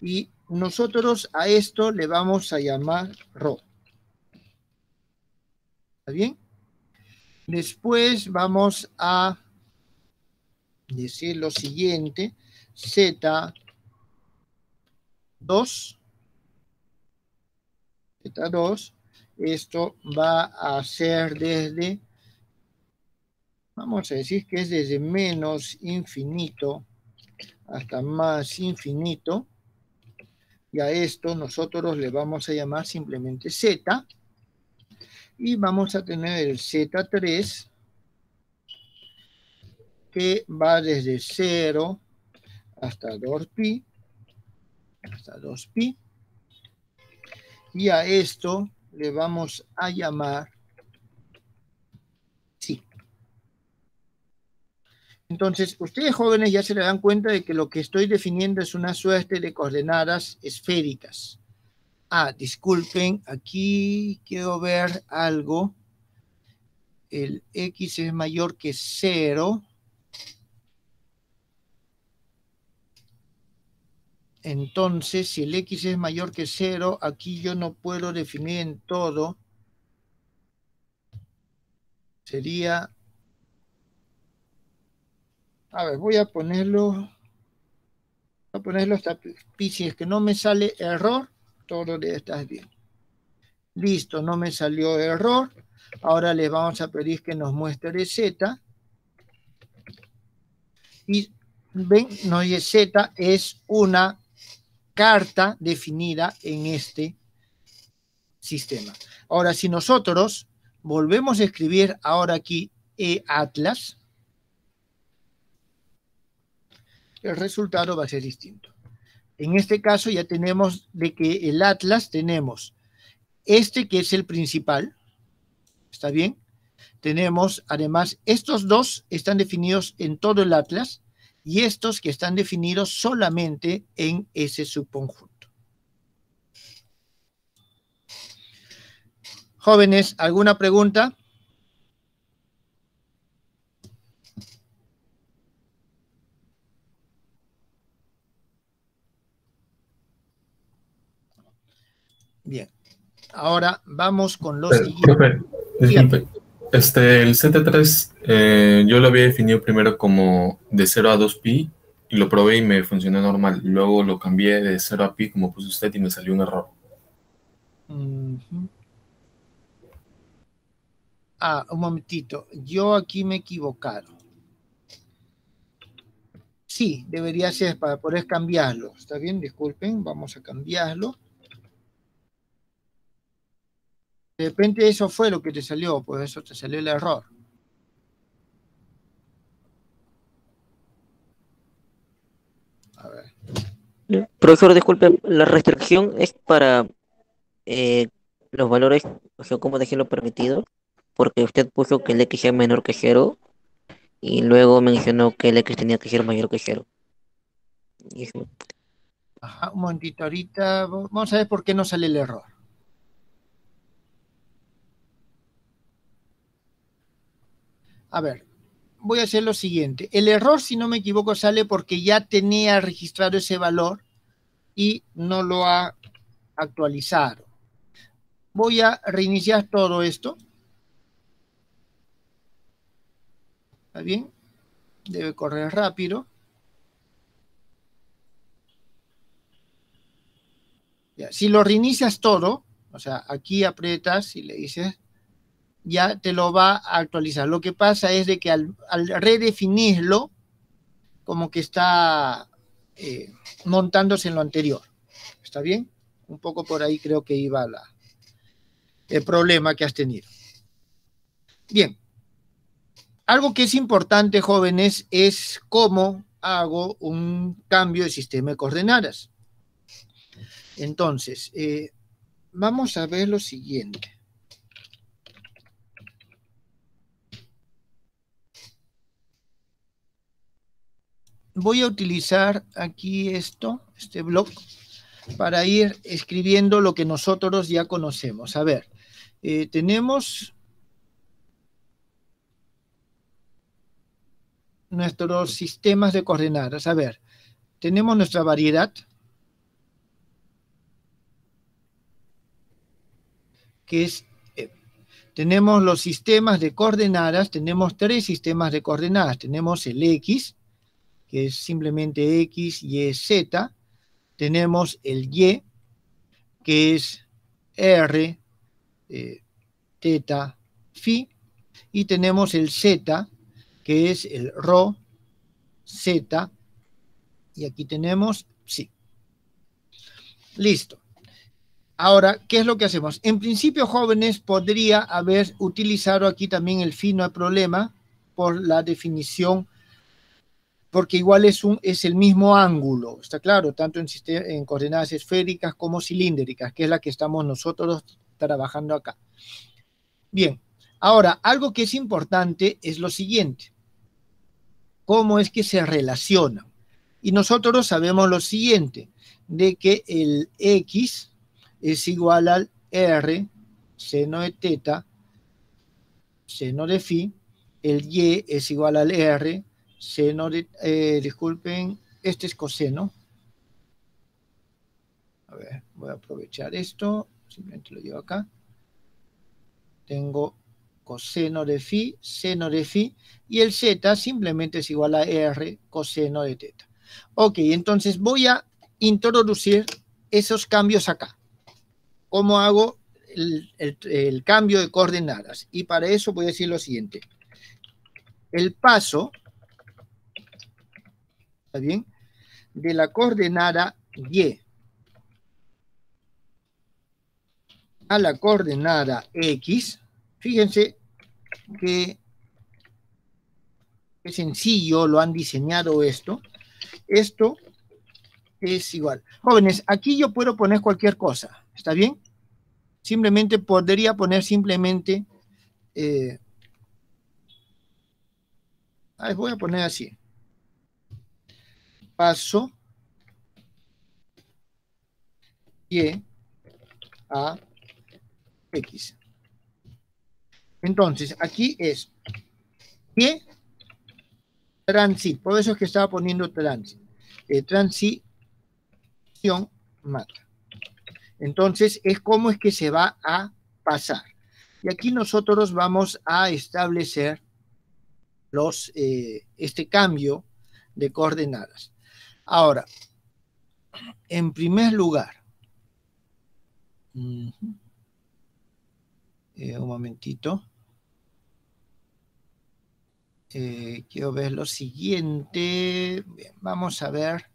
A: Y nosotros a esto le vamos a llamar ρ. ¿Está bien? Después vamos a decir lo siguiente, Z2 Z2, esto va a ser desde, vamos a decir que es desde menos infinito hasta más infinito, y a esto nosotros le vamos a llamar simplemente Z, y vamos a tener el Z3, que va desde 0 hasta 2pi, hasta 2pi, y a esto le vamos a llamar sí. Entonces, ustedes jóvenes ya se le dan cuenta de que lo que estoy definiendo es una suerte de coordenadas esféricas. Ah, disculpen, aquí quiero ver algo. El x es mayor que 0. Entonces, si el x es mayor que 0, aquí yo no puedo definir en todo. Sería... A ver, voy a ponerlo... Voy a ponerlo hasta pi. Si es que no me sale error, todo debe estar bien. Listo, no me salió error. Ahora les vamos a pedir que nos muestre z. Y ven, no es z, es una carta definida en este sistema. Ahora, si nosotros volvemos a escribir ahora aquí E atlas, el resultado va a ser distinto. En este caso ya tenemos de que el atlas tenemos este que es el principal, ¿está bien? Tenemos además estos dos están definidos en todo el atlas y estos que están definidos solamente en ese subconjunto. Jóvenes, ¿alguna pregunta? Bien. Ahora vamos con los
C: Pero, profe, disculpe. Este, el CT3 eh, yo lo había definido primero como de 0 a 2 pi y lo probé y me funcionó normal. Luego lo cambié de 0 a pi como puso usted y me salió un error.
A: Ah, un momentito. Yo aquí me he equivocado. Sí, debería ser para poder cambiarlo. ¿Está bien? Disculpen, vamos a cambiarlo. De repente eso fue lo que te salió, pues eso te salió el error. A ver.
B: Profesor, disculpe, la restricción es para eh, los valores, o sea, ¿cómo dejé lo permitido? Porque usted puso que el x es menor que 0 y luego mencionó que el x tenía que ser mayor que 0. Y eso-
A: Ajá, un momentito, ahorita vamos a ver por qué no sale el error. A ver, voy a hacer lo siguiente. El error, si no me equivoco, sale porque ya tenía registrado ese valor y no lo ha actualizado. Voy a reiniciar todo esto. ¿Está bien? Debe correr rápido. Si lo reinicias todo, o sea, aquí aprietas y le dices, ya te lo va a actualizar. Lo que pasa es de que al, redefinirlo, como que está eh, montándose en lo anterior. ¿Está bien? Un poco por ahí creo que iba la, el problema que has tenido. Bien. Algo que es importante, jóvenes, es cómo hago un cambio de sistema de coordenadas. Entonces, eh, vamos a ver lo siguiente. Voy a utilizar aquí esto, este blog, para ir escribiendo lo que nosotros ya conocemos. A ver, eh, tenemos nuestros sistemas de coordenadas. A ver, tenemos nuestra variedad, que es, eh, tenemos los sistemas de coordenadas, tenemos tres sistemas de coordenadas, tenemos el X, que es simplemente X, Y, Z, tenemos el Y, que es R, eh, teta, phi, y tenemos el Z, que es el rho, Z, y aquí tenemos psi. Listo. Ahora, ¿qué es lo que hacemos? En principio, jóvenes, podría haber utilizado aquí también el fin, no hay problema, por la definición, porque igual es, el mismo ángulo, está claro, tanto en, en coordenadas esféricas como cilíndricas, que es la que estamos nosotros trabajando acá. Bien, ahora, algo que es importante es lo siguiente. ¿Cómo es que se relacionan? Y nosotros sabemos lo siguiente, de que el X es igual al R seno de teta seno de phi, el Y es igual al R seno de, eh, disculpen, este es coseno. A ver, voy a aprovechar esto, simplemente lo llevo acá. Tengo coseno de phi, seno de phi, y el Z simplemente es igual a R coseno de teta. Ok, entonces voy a introducir esos cambios acá. ¿Cómo hago el, el, el, cambio de coordenadas? Y para eso voy a decir lo siguiente. El paso, ¿está bien? De la coordenada Y a la coordenada X, Fíjense que es sencillo, lo han diseñado esto. Esto es igual. Jóvenes, aquí yo puedo poner cualquier cosa, ¿está bien? Simplemente podría poner simplemente... Eh, voy a poner así. Paso Y a X. Entonces, aquí es Y transit. Por eso es que estaba poniendo transit. Eh, transición mata. Entonces, es cómo es que se va a pasar. Y aquí nosotros vamos a establecer los, eh, este cambio de coordenadas. Ahora, en primer lugar, eh, un momentito. Eh, quiero ver lo siguiente. vamos a ver.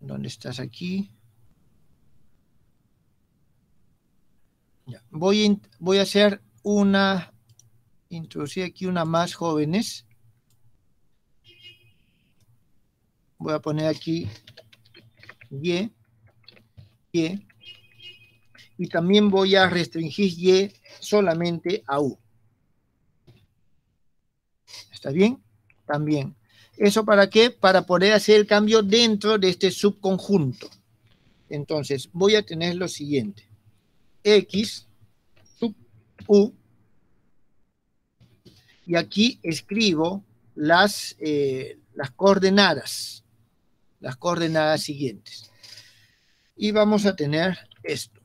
A: ¿Dónde estás aquí? Voy, voy a hacer una, introducir aquí una más jóvenes. Voy a poner aquí Y, Y, y también voy a restringir Y solamente a U. ¿Está bien? También. ¿Eso para qué? Para poder hacer el cambio dentro de este subconjunto. Entonces, voy a tener lo siguiente. X sub U. Y aquí escribo las, eh, las coordenadas. Las coordenadas siguientes. Y vamos a tener esto.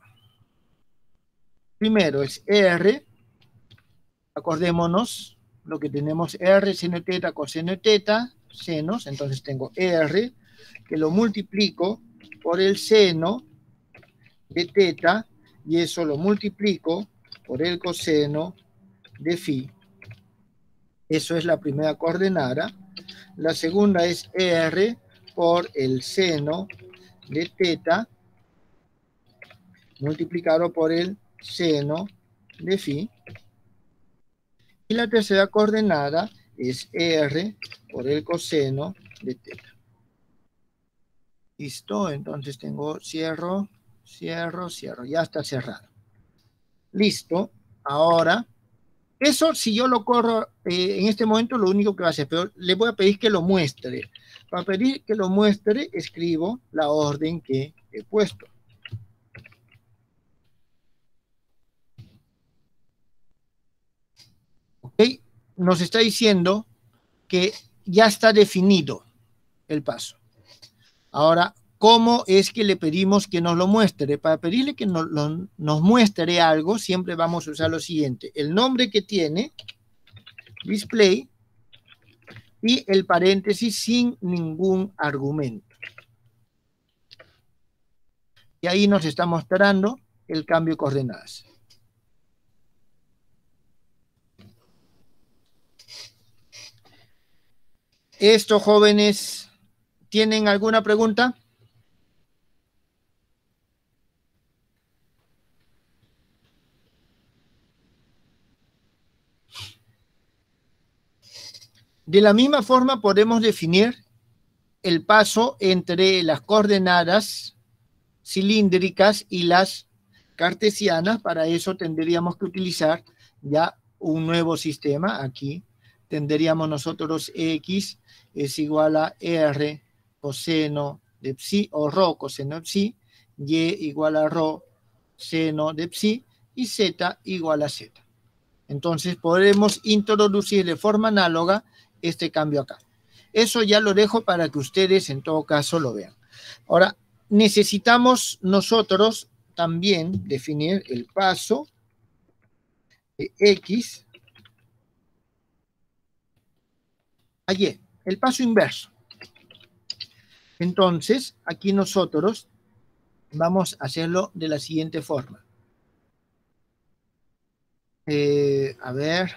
A: Primero es R. Acordémonos, lo que tenemos R seno teta coseno teta, senos, entonces tengo R, que lo multiplico por el seno de teta, y eso lo multiplico por el coseno de phi. Eso es la primera coordenada. La segunda es R por el seno de teta multiplicado por el seno de phi. Y la tercera coordenada es R por el coseno de teta. Listo, entonces tengo cierro, cierro, cierro. Ya está cerrado. Listo. Ahora, eso si yo lo corro eh, en este momento, lo único que va a hacer, pero le voy a pedir que lo muestre. Para pedir que lo muestre, escribo la orden que he puesto. nos está diciendo que ya está definido el paso. Ahora, ¿cómo es que le pedimos que nos lo muestre? Para pedirle que nos, nos muestre algo, siempre vamos a usar lo siguiente. El nombre que tiene, display, y el paréntesis sin ningún argumento. Y ahí nos está mostrando el cambio de coordenadas. ¿Estos jóvenes tienen alguna pregunta? De la misma forma podemos definir el paso entre las coordenadas cilíndricas y las cartesianas. Para eso tendríamos que utilizar ya un nuevo sistema aquí. Tendríamos nosotros X es igual a R coseno de psi o rho coseno de psi, Y igual a rho seno de psi y Z igual a Z. Entonces podremos introducir de forma análoga este cambio acá. Eso ya lo dejo para que ustedes en todo caso lo vean. Ahora, necesitamos nosotros también definir el paso de X a Y el paso inverso. Entonces, aquí nosotros vamos a hacerlo de la siguiente forma. Eh, a ver.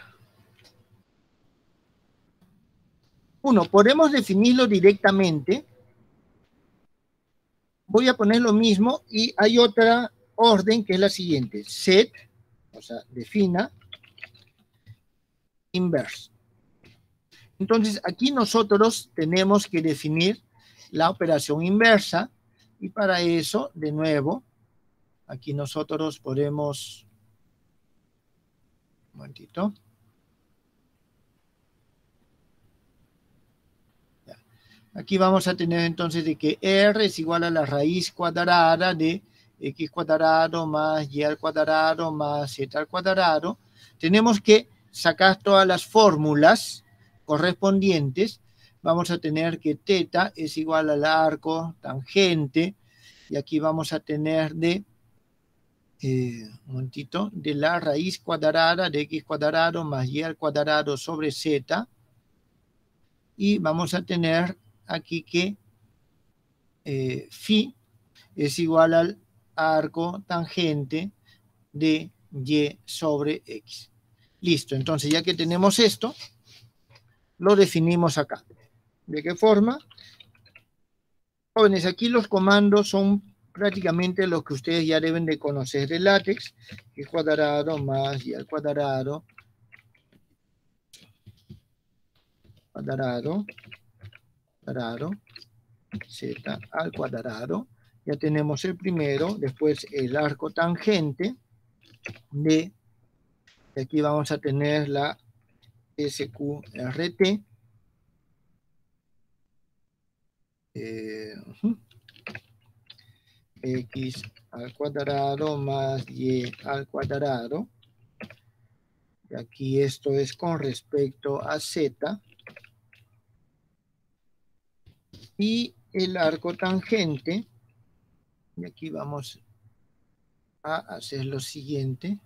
A: Uno, podemos definirlo directamente. Voy a poner lo mismo y hay otra orden que es la siguiente. Set, o sea, defina, inverse. Entonces, aquí nosotros tenemos que definir la operación inversa y para eso, de nuevo, aquí nosotros podemos... Un momentito. Aquí vamos a tener entonces de que R es igual a la raíz cuadrada de x cuadrado más y al cuadrado más z al cuadrado. Tenemos que sacar todas las fórmulas correspondientes. Vamos a tener que teta es igual al arco tangente. Y aquí vamos a tener de, eh, un momentito, de la raíz cuadrada de x cuadrado más y al cuadrado sobre z. Y vamos a tener aquí que eh, phi es igual al arco tangente de y sobre x. Listo, entonces ya que tenemos esto, lo definimos acá. ¿De qué forma? Jóvenes, aquí los comandos son prácticamente los que ustedes ya deben de conocer de látex, y cuadrado más y al cuadrado, cuadrado, cuadrado, z al cuadrado. Ya tenemos el primero, después el arco tangente de, aquí vamos a tener la SQRT. Eh, x al cuadrado más y al cuadrado. Y aquí esto es con respecto a z y el arco tangente. Y aquí vamos a hacer lo siguiente.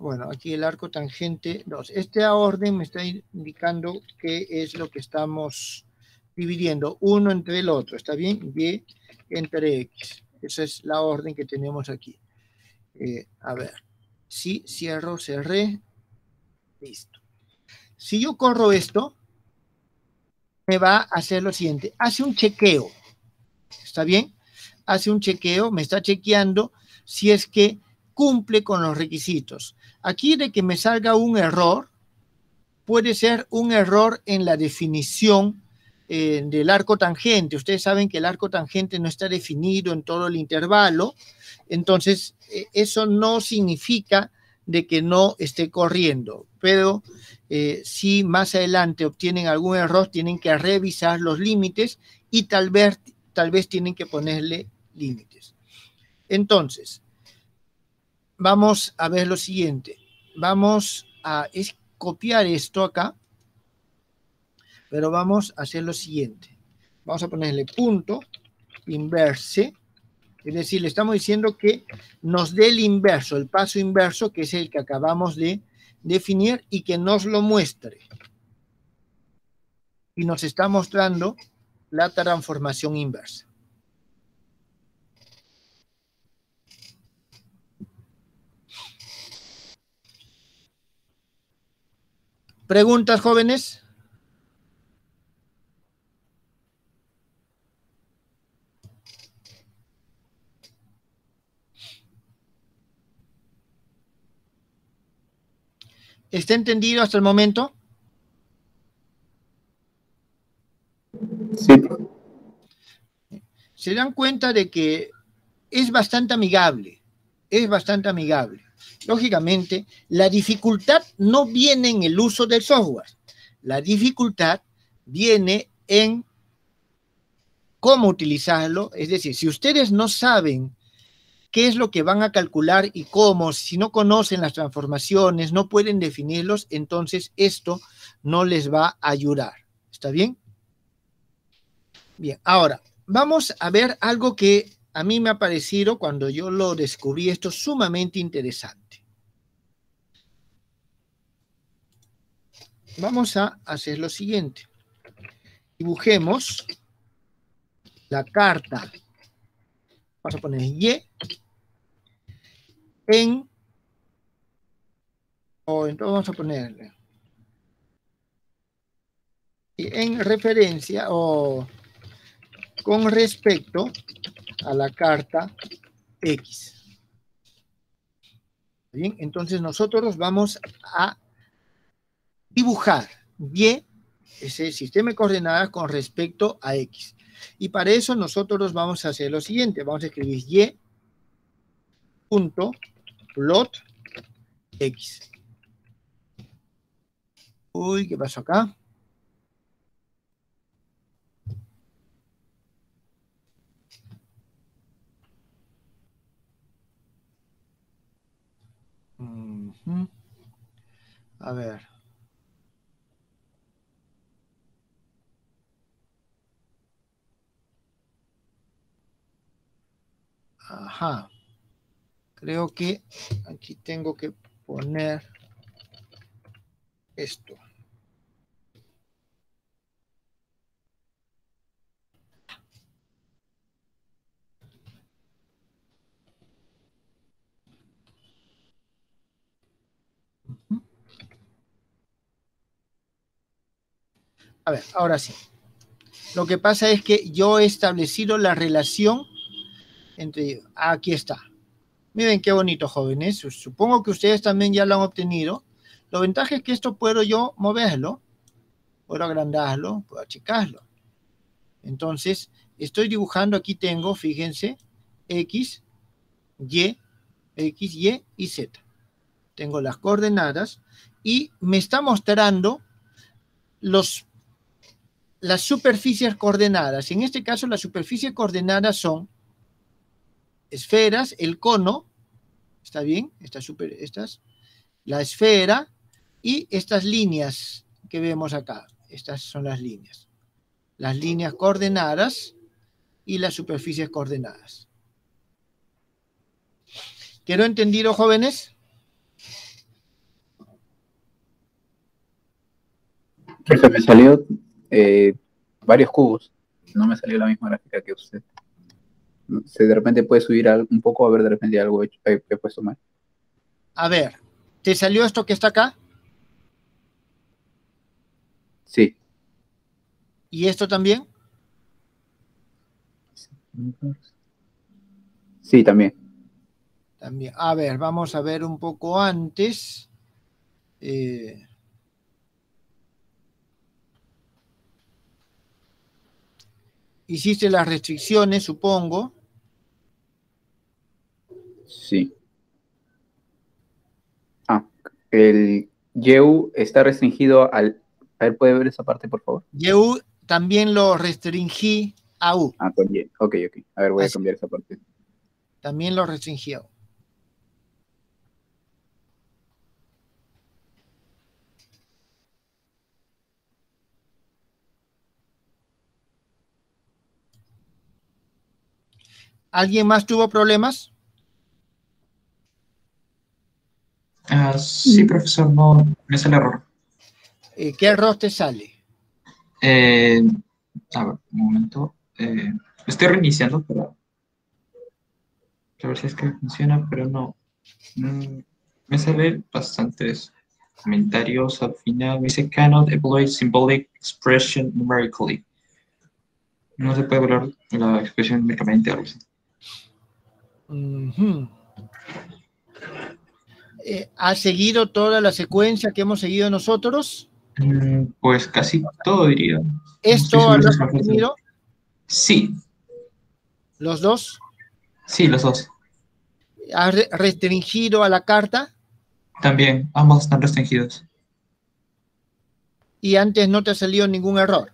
A: Bueno, aquí el arco tangente 2. Este orden me está indicando qué es lo que estamos dividiendo uno entre el otro. ¿Está bien? Y entre X. Esa es la orden que tenemos aquí. Eh, a ver. Si cierro, cerré. Listo. Si yo corro esto, me va a hacer lo siguiente, hace un chequeo, ¿está bien? Hace un chequeo, me está chequeando si es que cumple con los requisitos. Aquí de que me salga un error, puede ser un error en la definición eh, del arco tangente. Ustedes saben que el arco tangente no está definido en todo el intervalo, entonces eh, eso no significa de que no esté corriendo, pero eh, si más adelante obtienen algún error, tienen que revisar los límites y tal vez, tal vez tienen que ponerle límites. Entonces, vamos a ver lo siguiente. Vamos a copiar esto acá, pero vamos a hacer lo siguiente. Vamos a ponerle punto inverse es decir, le estamos diciendo que nos dé el inverso, el paso inverso, que es el que acabamos de definir y que nos lo muestre. Y nos está mostrando la transformación inversa. ¿Preguntas, jóvenes? ¿Está entendido hasta el momento?
E: Sí.
A: Se dan cuenta de que es bastante amigable, es bastante amigable. Lógicamente, la dificultad no viene en el uso del software, la dificultad viene en cómo utilizarlo. Es decir, si ustedes no saben qué es lo que van a calcular y cómo, si no conocen las transformaciones, no pueden definirlos, entonces esto no les va a ayudar. ¿Está bien? Bien, ahora vamos a ver algo que a mí me ha parecido cuando yo lo descubrí, esto sumamente interesante. Vamos a hacer lo siguiente. Dibujemos la carta. Vamos a poner Y en, o entonces vamos a ponerle, en referencia o con respecto a la carta X. Bien, entonces nosotros vamos a dibujar Y, ese sistema de coordenadas con respecto a X. Y para eso nosotros vamos a hacer lo siguiente, vamos a escribir Y punto plot X. Uy, ¿qué pasó acá? A ver. Ajá. Creo que aquí tengo que poner esto. A ver, ahora sí. Lo que pasa es que yo he establecido la relación entre... Aquí está. Miren qué bonito, jóvenes. Supongo que ustedes también ya lo han obtenido. Lo ventaja es que esto puedo yo moverlo. Puedo agrandarlo, puedo achicarlo. Entonces, estoy dibujando, aquí tengo, fíjense, X, Y, X, Y y Z. Tengo las coordenadas y me está mostrando las superficies coordenadas. En este caso, las superficies coordenadas son esferas, el cono, ¿está bien? Estas, super, estas, la esfera y estas líneas que vemos acá. Estas son las líneas. Las líneas coordenadas y las superficies coordenadas. ¿Quiero entendido, jóvenes?
E: me salió eh, varios cubos. No me salió la misma gráfica que usted. Si de repente puede subir un poco, a ver de repente algo hecho, he, puesto mal.
A: A ver, ¿te salió esto que está acá?
E: Sí.
A: ¿Y esto también?
E: Sí, también.
A: También. A ver, vamos a ver un poco antes. Eh, Hiciste las restricciones, supongo.
E: Sí. Ah, el YEU está restringido al... A ver, ¿puede ver esa parte, por favor?
A: YEU también lo restringí a U.
E: Ah, también. Ok, ok. A ver, voy a cambiar esa parte.
A: También lo restringí a U. ¿Alguien más tuvo problemas?
F: Ah, sí, profesor, no, me sale error.
A: Eh, ¿Qué error te sale?
F: Eh, a ver, un momento. Eh, estoy reiniciando para, a ver si es que funciona, pero no. Mm, me sale bastantes comentarios al final. Me dice cannot evaluate symbolic expression numerically. No se puede evaluar la expresión numéricamente algo así.
A: Eh, ¿Ha seguido toda la secuencia que hemos seguido nosotros?
F: Mm, pues casi todo diría.
A: ¿Esto lo has?
F: Sí.
A: ¿Los dos?
F: Sí, los dos.
A: ¿Has restringido a la carta?
F: También, ambos están restringidos.
A: ¿Y antes no te ha salido ningún error?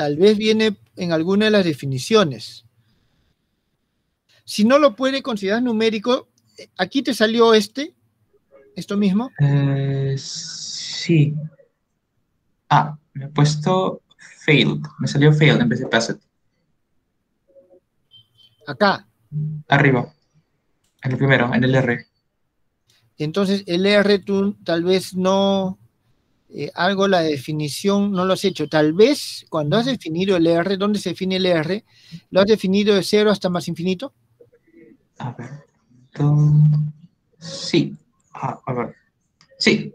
A: Tal vez viene en alguna de las definiciones. Si no lo puede considerar numérico, ¿aquí te salió este? ¿Esto mismo?
F: Eh, sí. Ah, me he puesto failed. Me salió failed en vez de passed.
A: Acá.
F: Arriba. En el primero, en el R.
A: Entonces, el R tú tal vez no, eh, algo la definición no lo has hecho. Tal vez cuando has definido el R, ¿dónde se define el R? ¿Lo has definido de cero hasta más infinito?
F: A ver. Sí. Ah, a ver. Sí.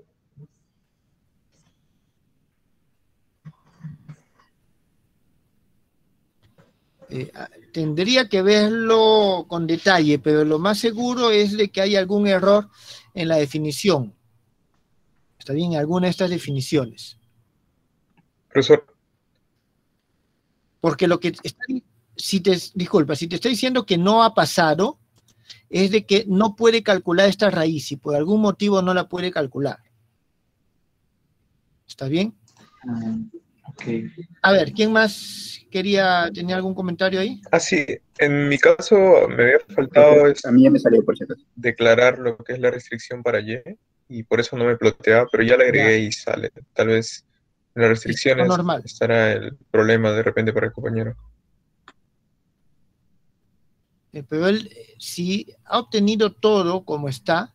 A: Eh, tendría que verlo con detalle, pero lo más seguro es de que hay algún error en la definición. Está bien, alguna de estas definiciones.
G: Profesor.
A: Porque lo que está, si te, disculpa, si te está diciendo que no ha pasado, es de que no puede calcular esta raíz y por algún motivo no la puede calcular. ¿Está bien?
F: Ah,
A: A ver, ¿quién más quería, tenía algún comentario ahí?
G: Ah, sí, en mi caso me había faltado
E: A mí ya me salió por cierto.
G: declarar lo que es la restricción para Y y por eso no me ploteaba, pero ya le agregué y sale. Tal vez en las restricciones
A: normal.
G: estará el problema de repente para el compañero.
A: Eh, Pero él, eh, si ha obtenido todo como está,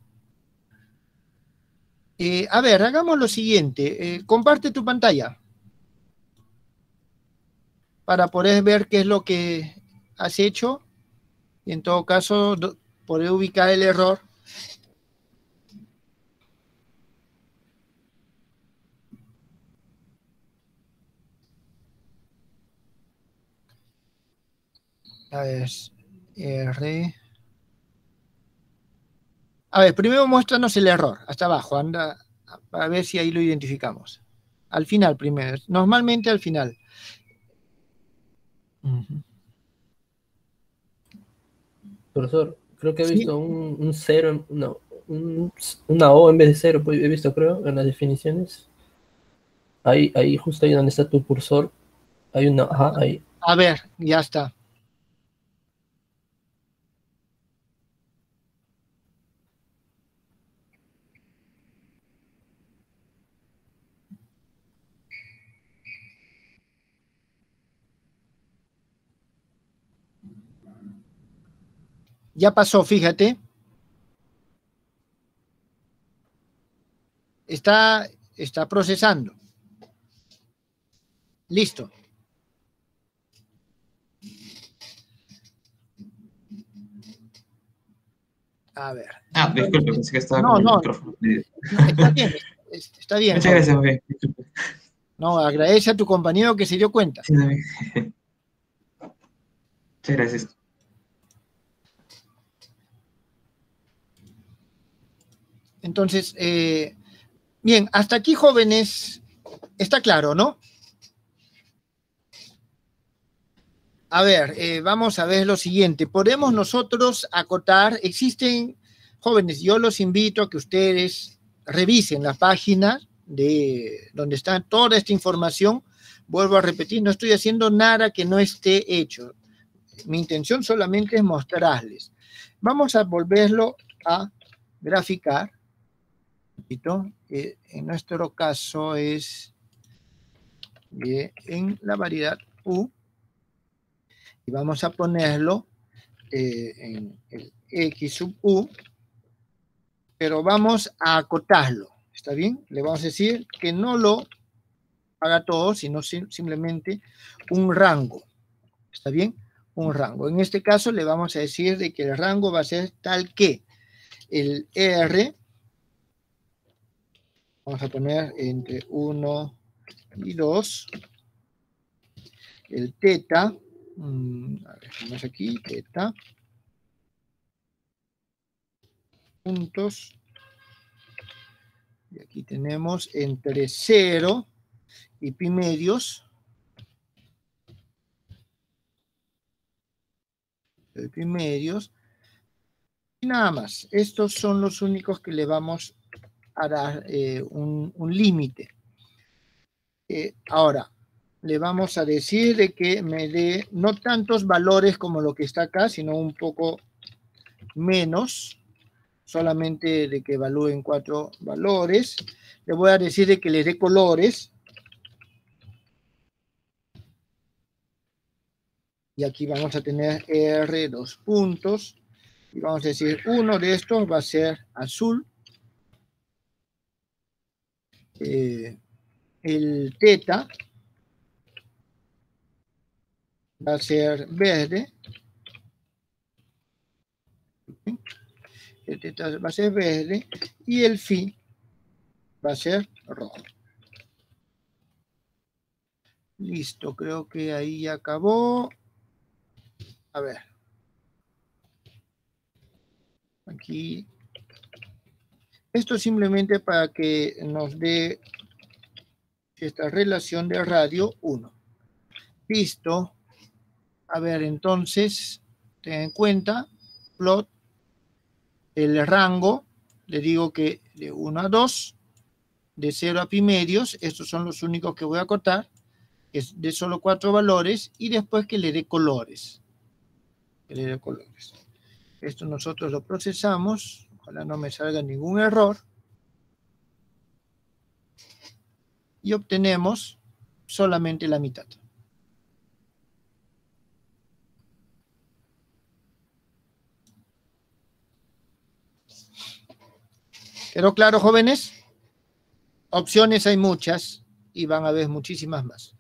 A: eh, a ver, hagamos lo siguiente. eh, comparte tu pantalla para poder ver qué es lo que has hecho y en todo caso do- poder ubicar el error. A ver, R. A ver, primero muéstranos el error, hasta abajo, anda, para ver si ahí lo identificamos. Al final primero, normalmente al final.
H: Profesor, creo que he
A: Sí.
H: visto un, un cero, no, un- una O en vez de cero, pues, he visto, creo, en las definiciones. Ahí, ahí, justo ahí donde está tu cursor, hay una, ajá, ahí.
A: A ver, ya está. Ya pasó, fíjate. Está, está procesando. Listo. A ver.
F: Ah, disculpe, pensé que estaba
A: No,
F: con el
A: no.
F: micrófono. Eh,
A: No, está bien, es- está bien.
F: Muchas gracias.
A: No, agradece a tu compañero que se dio cuenta.
F: Sí. Muchas gracias.
A: Entonces, eh, bien, hasta aquí, jóvenes, está claro, ¿no? A ver, eh, vamos a ver lo siguiente. Podemos nosotros acotar, existen, jóvenes, yo los invito a que ustedes revisen la página de donde está toda esta información. Vuelvo a repetir, no estoy haciendo nada que no esté hecho. Mi intención solamente es mostrarles. Vamos a volverlo a graficar. Eh, en nuestro caso es eh, en la variedad U y vamos a ponerlo eh, en el X sub U, pero vamos a acotarlo, ¿está bien? Le vamos a decir que no lo haga todo, sino sim- simplemente un rango, ¿está bien? Un rango. En este caso le vamos a decir de que el rango va a ser tal que el R Vamos a poner entre 1 y 2. El teta. mm, a ver, tenemos aquí, teta. Puntos. Y aquí tenemos entre 0 y pi medios. pi medios. Y nada más. Estos son los únicos que le vamos dar eh, un, un límite. Eh, ahora, le vamos a decir de que me dé no tantos valores como lo que está acá, sino un poco menos, solamente de que evalúen cuatro valores. Le voy a decir de que le dé colores. Y aquí vamos a tener R dos puntos. Y vamos a decir, uno de estos va a ser azul. Eh, el teta va a ser verde. El teta va a ser verde y el phi va a ser rojo. Listo, creo que ahí acabó. A ver. Aquí. Esto simplemente para que nos dé esta relación de radio 1. Listo. A ver, entonces, ten en cuenta, plot, el rango, le digo que de 1 a 2, de 0 a pi medios, estos son los únicos que voy a cortar, es de solo cuatro valores, y después que le dé colores. Que le dé colores. Esto nosotros lo procesamos, ojalá no me salga ningún error. Y obtenemos solamente la mitad. ¿Quedó claro, jóvenes? Opciones hay muchas y van a haber muchísimas más.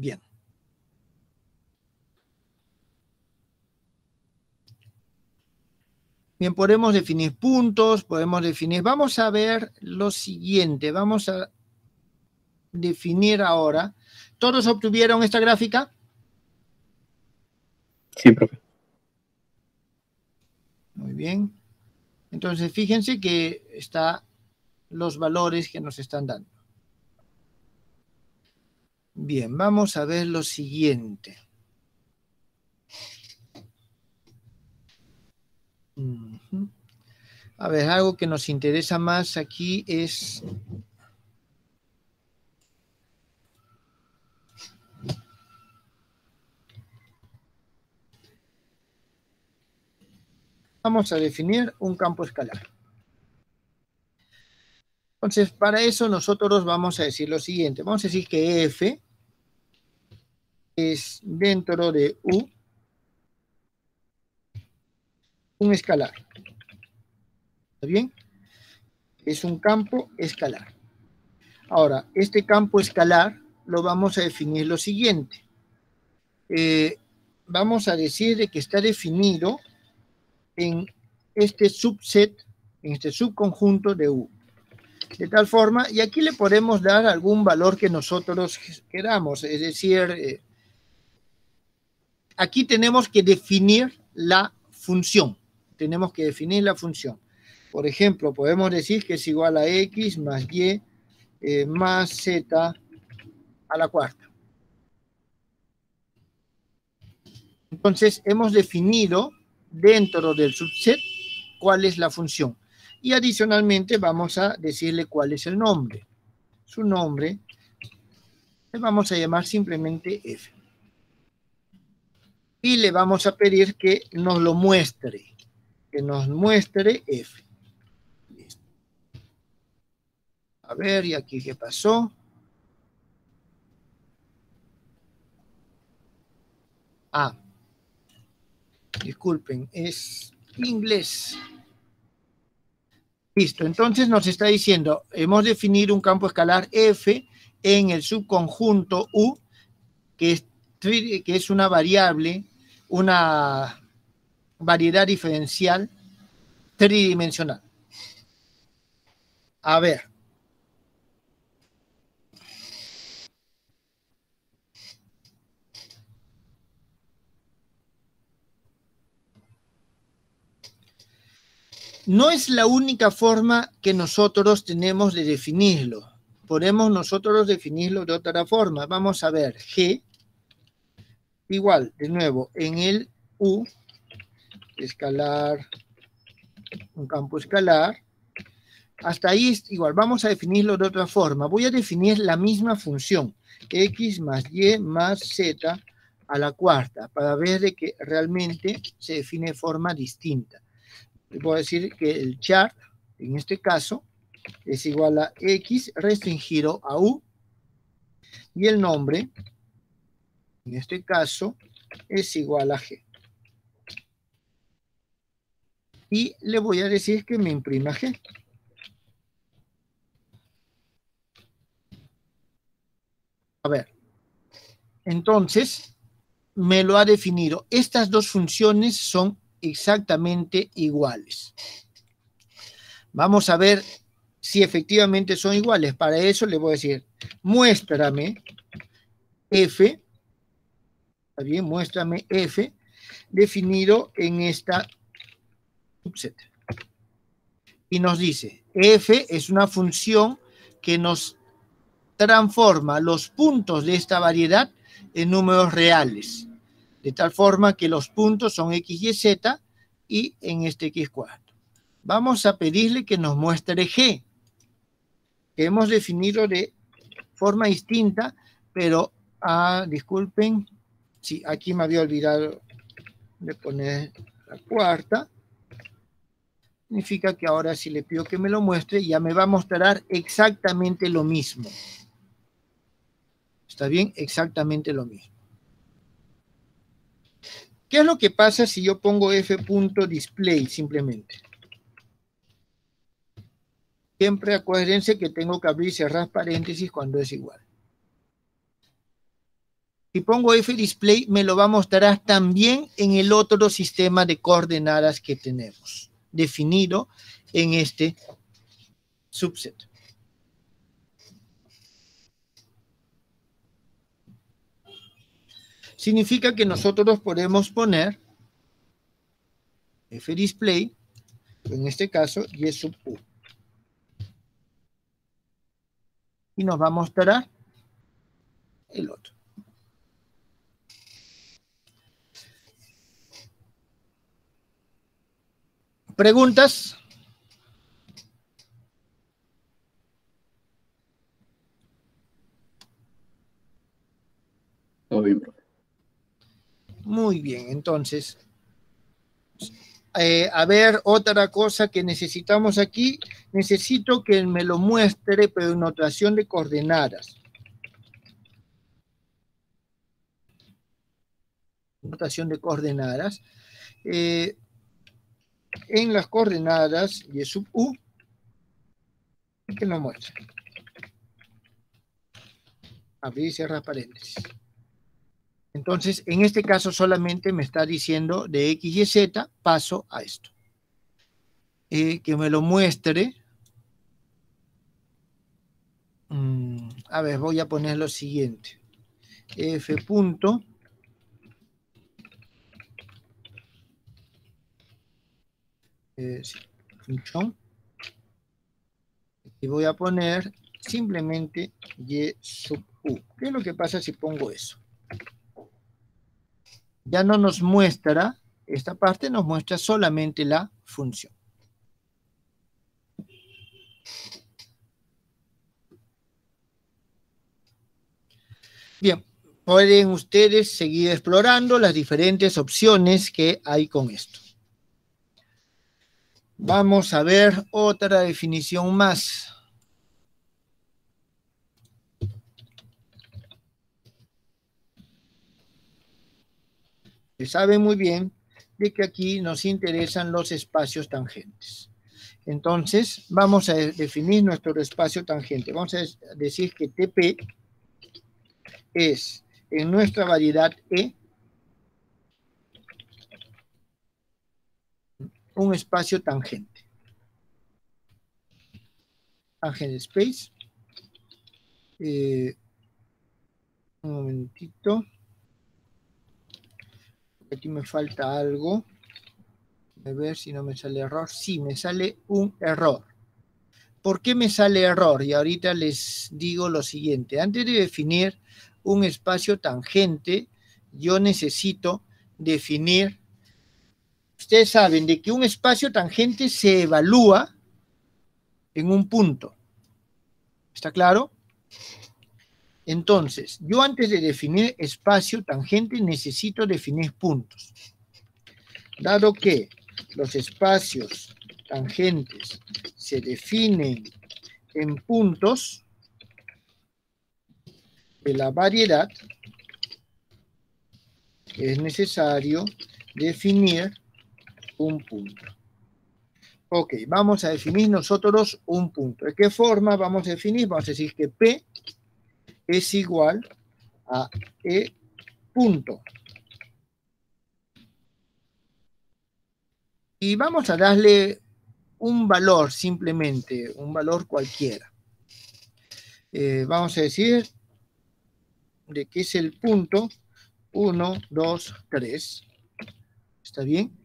A: Bien. Bien, podemos definir puntos, podemos definir... Vamos a ver lo siguiente, vamos a definir ahora. ¿Todos obtuvieron esta gráfica?
E: Sí, profe.
A: Muy bien. Entonces, fíjense que está los valores que nos están dando. Bien, vamos a ver lo siguiente. A ver, algo que nos interesa más aquí es... Vamos a definir un campo escalar. Entonces, para eso nosotros vamos a decir lo siguiente. Vamos a decir que F es dentro de U un escalar. ¿Está bien? Es un campo escalar. Ahora, este campo escalar lo vamos a definir lo siguiente. Eh, vamos a decir de que está definido en este subset, en este subconjunto de U. De tal forma, y aquí le podemos dar algún valor que nosotros queramos, es decir, eh, aquí tenemos que definir la función tenemos que definir la función. Por ejemplo, podemos decir que es igual a x más y eh, más z a la cuarta. Entonces, hemos definido dentro del subset cuál es la función. Y adicionalmente vamos a decirle cuál es el nombre. Su nombre le vamos a llamar simplemente f. Y le vamos a pedir que nos lo muestre que nos muestre F. A ver, ¿y aquí qué pasó? Ah, disculpen, es inglés. Listo, entonces nos está diciendo, hemos definido un campo escalar F en el subconjunto U, que es, que es una variable, una variedad diferencial tridimensional. A ver. No es la única forma que nosotros tenemos de definirlo. Podemos nosotros definirlo de otra forma. Vamos a ver, G igual, de nuevo, en el U escalar, un campo escalar. Hasta ahí igual, vamos a definirlo de otra forma. Voy a definir la misma función, x más y más z a la cuarta, para ver de que realmente se define de forma distinta. Voy a decir que el char, en este caso, es igual a x restringido a u, y el nombre, en este caso, es igual a G. Y le voy a decir que me imprima G. A ver, entonces me lo ha definido. Estas dos funciones son exactamente iguales. Vamos a ver si efectivamente son iguales. Para eso le voy a decir, muéstrame f ¿está bien? Muéstrame f definido en esta subset. Y nos dice, f es una función que nos transforma los puntos de esta variedad en números reales, de tal forma que los puntos son x, y, z y en este x cuarto. Vamos a pedirle que nos muestre g, que hemos definido de forma distinta, pero, ah, disculpen, sí, aquí me había olvidado de poner la cuarta. Significa que ahora si le pido que me lo muestre, ya me va a mostrar exactamente lo mismo. ¿Está bien? Exactamente lo mismo. ¿Qué es lo que pasa si yo pongo f.display simplemente? Siempre acuérdense que tengo que abrir y cerrar paréntesis cuando es igual. Si pongo f.display, me lo va a mostrar también en el otro sistema de coordenadas que tenemos, definido en este subset. Significa que nosotros podemos poner f.display, en este caso, y sub u. Y nos va a mostrar el otro. ¿Preguntas?
E: Todo bien, profe.
A: Muy bien, entonces, eh, a ver, otra cosa que necesitamos aquí, necesito que me lo muestre, pero en notación de coordenadas. Notación de coordenadas. Eh, en las coordenadas y sub u que lo muestre. Abrir y cerrar paréntesis. Entonces, en este caso solamente me está diciendo de X y Z, paso a esto. Eh, que me lo muestre. Mm, a ver, voy a poner lo siguiente. F punto eh, y voy a poner simplemente y sub u. ¿Qué es lo que pasa si pongo eso? Ya no nos muestra, esta parte nos muestra solamente la función. Bien, pueden ustedes seguir explorando las diferentes opciones que hay con esto. Vamos a ver otra definición más. Se sabe muy bien de que aquí nos interesan los espacios tangentes. Entonces, vamos a definir nuestro espacio tangente. Vamos a decir que TP es en nuestra variedad E un espacio tangente. Tangente space. Eh, un momentito. Aquí me falta algo. A ver si no me sale error. Sí, me sale un error. ¿Por qué me sale error? Y ahorita les digo lo siguiente. Antes de definir un espacio tangente, yo necesito definir ustedes saben de que un espacio tangente se evalúa en un punto. ¿Está claro? Entonces, yo antes de definir espacio tangente necesito definir puntos. Dado que los espacios tangentes se definen en puntos de la variedad, es necesario definir un punto. Ok, vamos a definir nosotros un punto. ¿De qué forma vamos a definir? Vamos a decir que P es igual a E punto. Y vamos a darle un valor simplemente, un valor cualquiera. Eh, vamos a decir de que es el punto 1, 2, 3. ¿Está bien?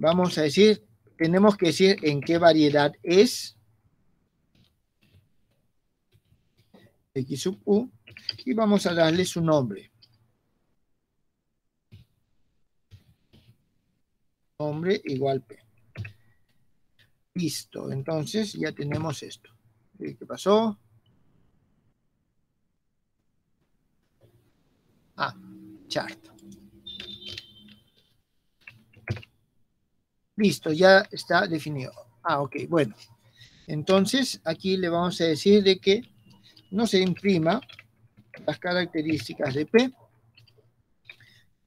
A: Vamos a decir, tenemos que decir en qué variedad es x sub u y vamos a darle su nombre. Nombre igual p. Listo, entonces ya tenemos esto. ¿Qué pasó? Ah, chart. Listo, ya está definido. Ah, ok, bueno. Entonces, aquí le vamos a decir de que no se imprima las características de P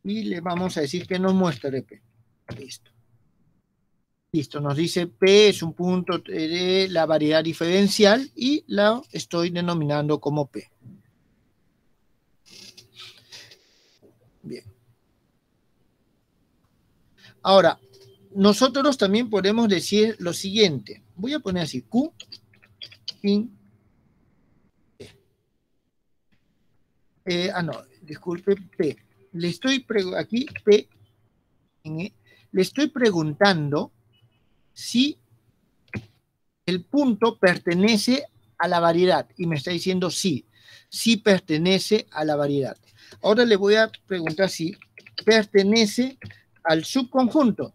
A: y le vamos a decir que nos muestre P. Listo. Listo, nos dice P es un punto de la variedad diferencial y la estoy denominando como P. Bien. Ahora, nosotros también podemos decir lo siguiente. Voy a poner así, Q, in, eh, ah, no, disculpe, P. Le estoy, aquí, P, e, le estoy preguntando si el punto pertenece a la variedad y me está diciendo sí, sí pertenece a la variedad. Ahora le voy a preguntar si pertenece al subconjunto.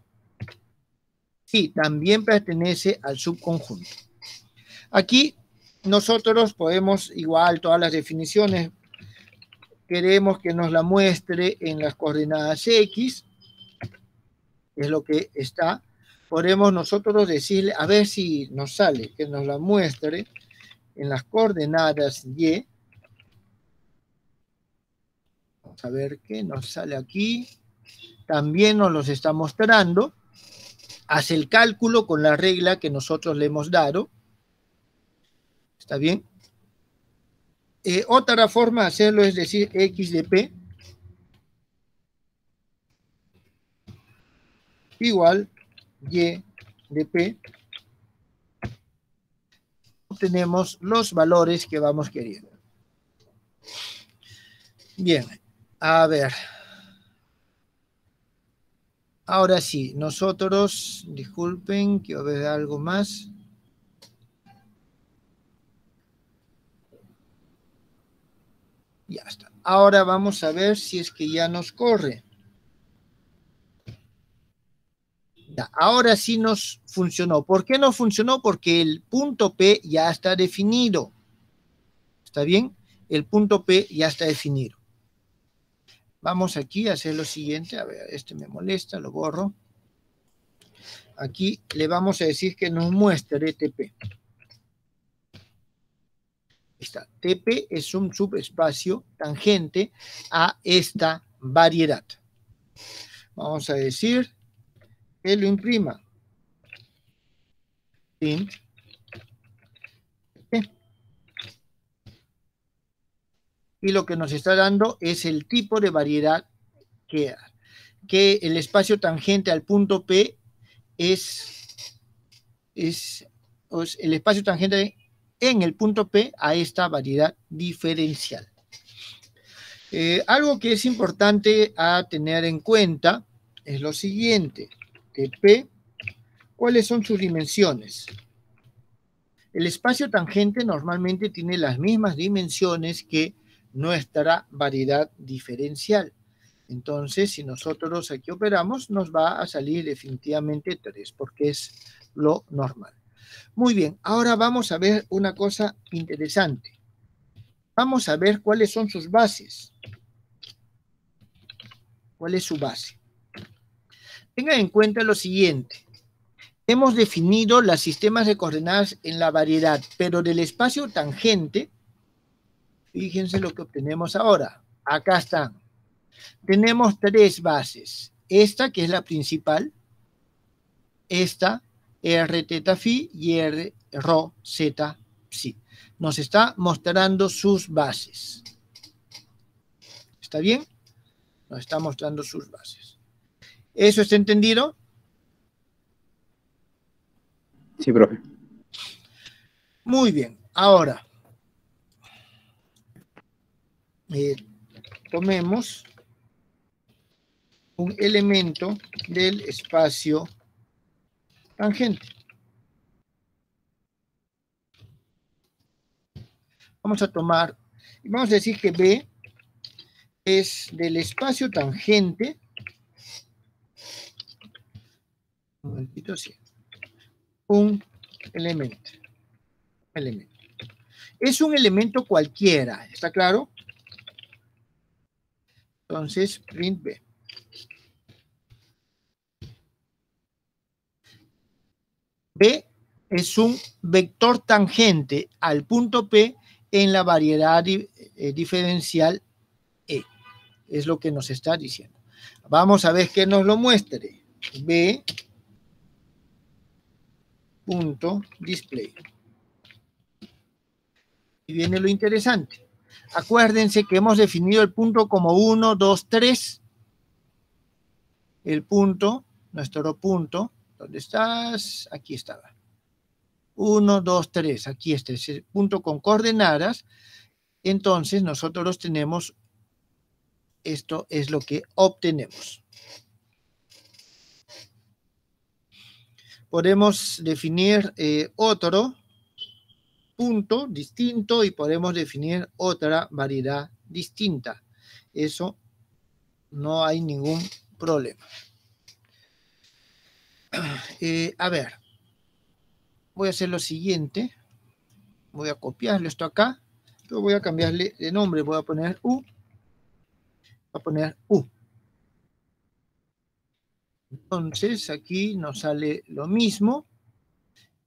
A: Sí, también pertenece al subconjunto. Aquí nosotros podemos, igual todas las definiciones, queremos que nos la muestre en las coordenadas X, es lo que está. Podemos nosotros decirle, a ver si nos sale, que nos la muestre en las coordenadas Y. Vamos a ver qué nos sale aquí. También nos los está mostrando hace el cálculo con la regla que nosotros le hemos dado. ¿Está bien? Eh, otra forma de hacerlo es decir x de p igual y de p. Obtenemos los valores que vamos queriendo. Bien, a ver. Ahora sí, nosotros, disculpen, quiero ver algo más. Ya está. Ahora vamos a ver si es que ya nos corre. Ya, ahora sí nos funcionó. ¿Por qué no funcionó? Porque el punto P ya está definido. ¿Está bien? El punto P ya está definido. Vamos aquí a hacer lo siguiente. A ver, este me molesta, lo borro. Aquí le vamos a decir que nos muestre TP. Está. TP es un subespacio tangente a esta variedad. Vamos a decir que lo imprima. Int y lo que nos está dando es el tipo de variedad que, el espacio tangente al punto P es, es, el espacio tangente en el punto P a esta variedad diferencial. Eh, algo que es importante a tener en cuenta es lo siguiente, P, ¿cuáles son sus dimensiones? El espacio tangente normalmente tiene las mismas dimensiones que nuestra variedad diferencial. Entonces, si nosotros aquí operamos, nos va a salir definitivamente 3, porque es lo normal. Muy bien, ahora vamos a ver una cosa interesante. Vamos a ver cuáles son sus bases. ¿Cuál es su base? Tengan en cuenta lo siguiente. Hemos definido los sistemas de coordenadas en la variedad, pero del espacio tangente Fíjense lo que obtenemos ahora. Acá están. Tenemos tres bases. Esta, que es la principal. Esta, R teta phi y R rho z psi. Nos está mostrando sus bases. ¿Está bien? Nos está mostrando sus bases. ¿Eso está entendido?
E: Sí, profe.
A: Muy bien. Ahora, eh, tomemos un elemento del espacio tangente. Vamos a tomar, vamos a decir que B es del espacio tangente, un momentito, sí, un elemento, elemento. Es un elemento cualquiera, ¿está claro? Entonces, print B. B es un vector tangente al punto P en la variedad eh, diferencial E. Es lo que nos está diciendo. Vamos a ver que nos lo muestre. B punto display. Y viene lo interesante. Acuérdense que hemos definido el punto como 1, 2, 3. El punto, nuestro punto, ¿dónde estás? Aquí estaba. 1, 2, 3, aquí está ese punto con coordenadas. Entonces nosotros tenemos, esto es lo que obtenemos. Podemos definir eh, otro punto distinto y podemos definir otra variedad distinta. Eso no hay ningún problema. Eh, a ver, voy a hacer lo siguiente. Voy a copiarle esto acá, pero voy a cambiarle de nombre. Voy a poner U. Voy a poner U. Entonces, aquí nos sale lo mismo.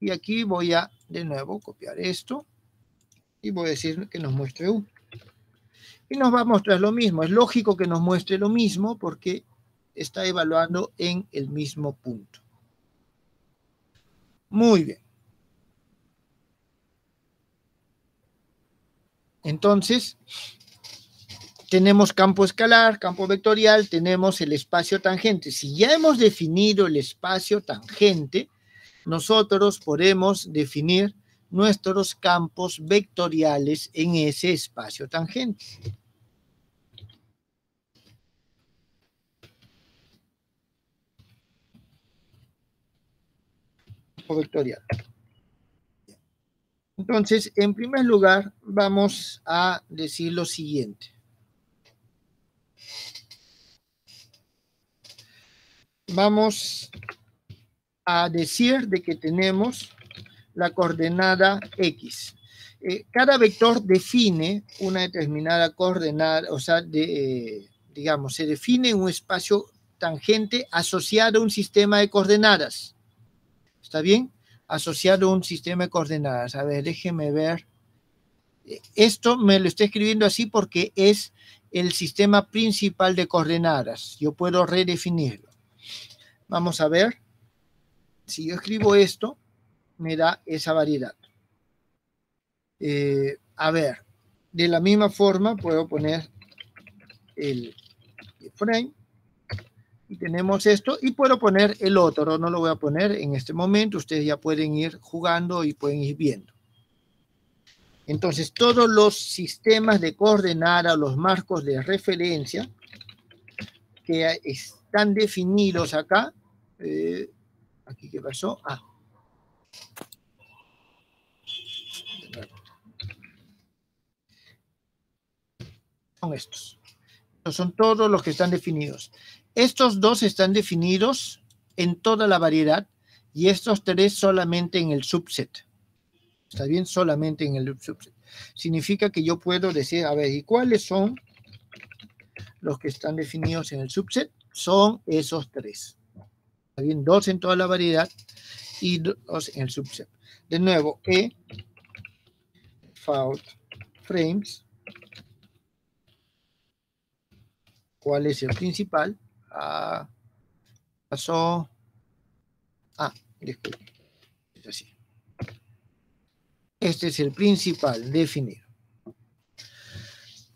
A: Y aquí voy a, de nuevo, copiar esto. Y voy a decir que nos muestre U. Y nos va a mostrar lo mismo. Es lógico que nos muestre lo mismo porque está evaluando en el mismo punto. Muy bien. Entonces, tenemos campo escalar, campo vectorial, tenemos el espacio tangente. Si ya hemos definido el espacio tangente, nosotros podemos definir nuestros campos vectoriales en ese espacio tangente. Vectorial. Entonces, en primer lugar, vamos a decir lo siguiente. Vamos a decir de que tenemos la coordenada X. Eh, cada vector define una determinada coordenada, o sea, de, digamos, se define un espacio tangente asociado a un sistema de coordenadas. ¿Está bien? Asociado a un sistema de coordenadas. A ver, déjeme ver. Esto me lo estoy escribiendo así porque es el sistema principal de coordenadas. Yo puedo redefinirlo. Vamos a ver. Si yo escribo esto, me da esa variedad. Eh, a ver, de la misma forma puedo poner el frame y tenemos esto y puedo poner el otro, no lo voy a poner en este momento, ustedes ya pueden ir jugando y pueden ir viendo. Entonces, todos los sistemas de coordenada, los marcos de referencia que están definidos acá, eh, Aquí, ¿qué pasó? Ah. Son estos. Estos son todos los que están definidos. Estos dos están definidos en toda la variedad y estos tres solamente en el subset. ¿Está bien? Solamente en el subset. Significa que yo puedo decir, a ver, ¿y cuáles son los que están definidos en el subset? Son esos tres bien, dos en toda la variedad y dos en el subset. De nuevo, E, fault frames. ¿Cuál es el principal? Pasó. Ah, disculpe. Es así. Este es el principal definido.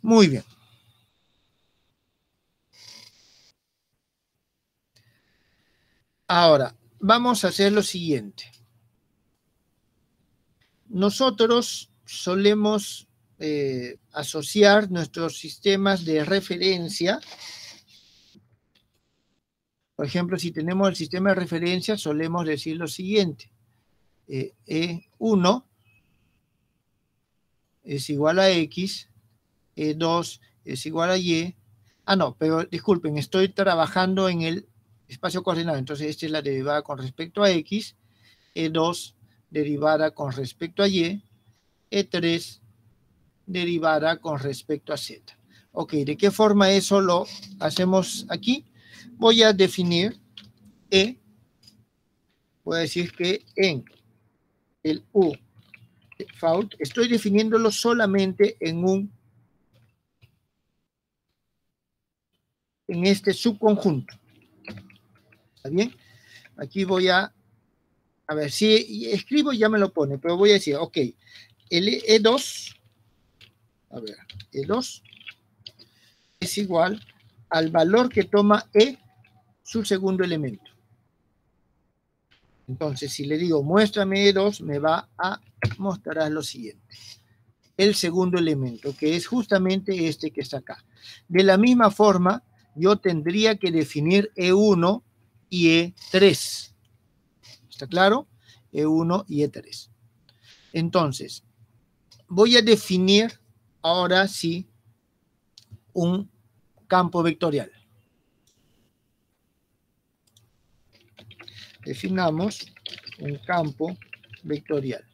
A: Muy bien. Ahora, vamos a hacer lo siguiente. Nosotros solemos eh, asociar nuestros sistemas de referencia. Por ejemplo, si tenemos el sistema de referencia, solemos decir lo siguiente. E1 e es igual a X, E2 es igual a Y. Ah, no, pero disculpen, estoy trabajando en el espacio coordenado. Entonces, esta es la derivada con respecto a X, E2 derivada con respecto a Y, E3 derivada con respecto a Z. Ok, ¿de qué forma eso lo hacemos aquí? Voy a definir E, voy a decir que en el U fault estoy definiéndolo solamente en un en este subconjunto. ¿Está bien? Aquí voy a, a ver, si escribo ya me lo pone, pero voy a decir, ok, el E2, a ver, E2 es igual al valor que toma E, su segundo elemento. Entonces, si le digo muéstrame E2, me va a mostrar lo siguiente. El segundo elemento, que es justamente este que está acá. De la misma forma, yo tendría que definir E1 y E3. ¿Está claro? E1 y E3. Entonces, voy a definir ahora sí un campo vectorial. Definamos un campo vectorial.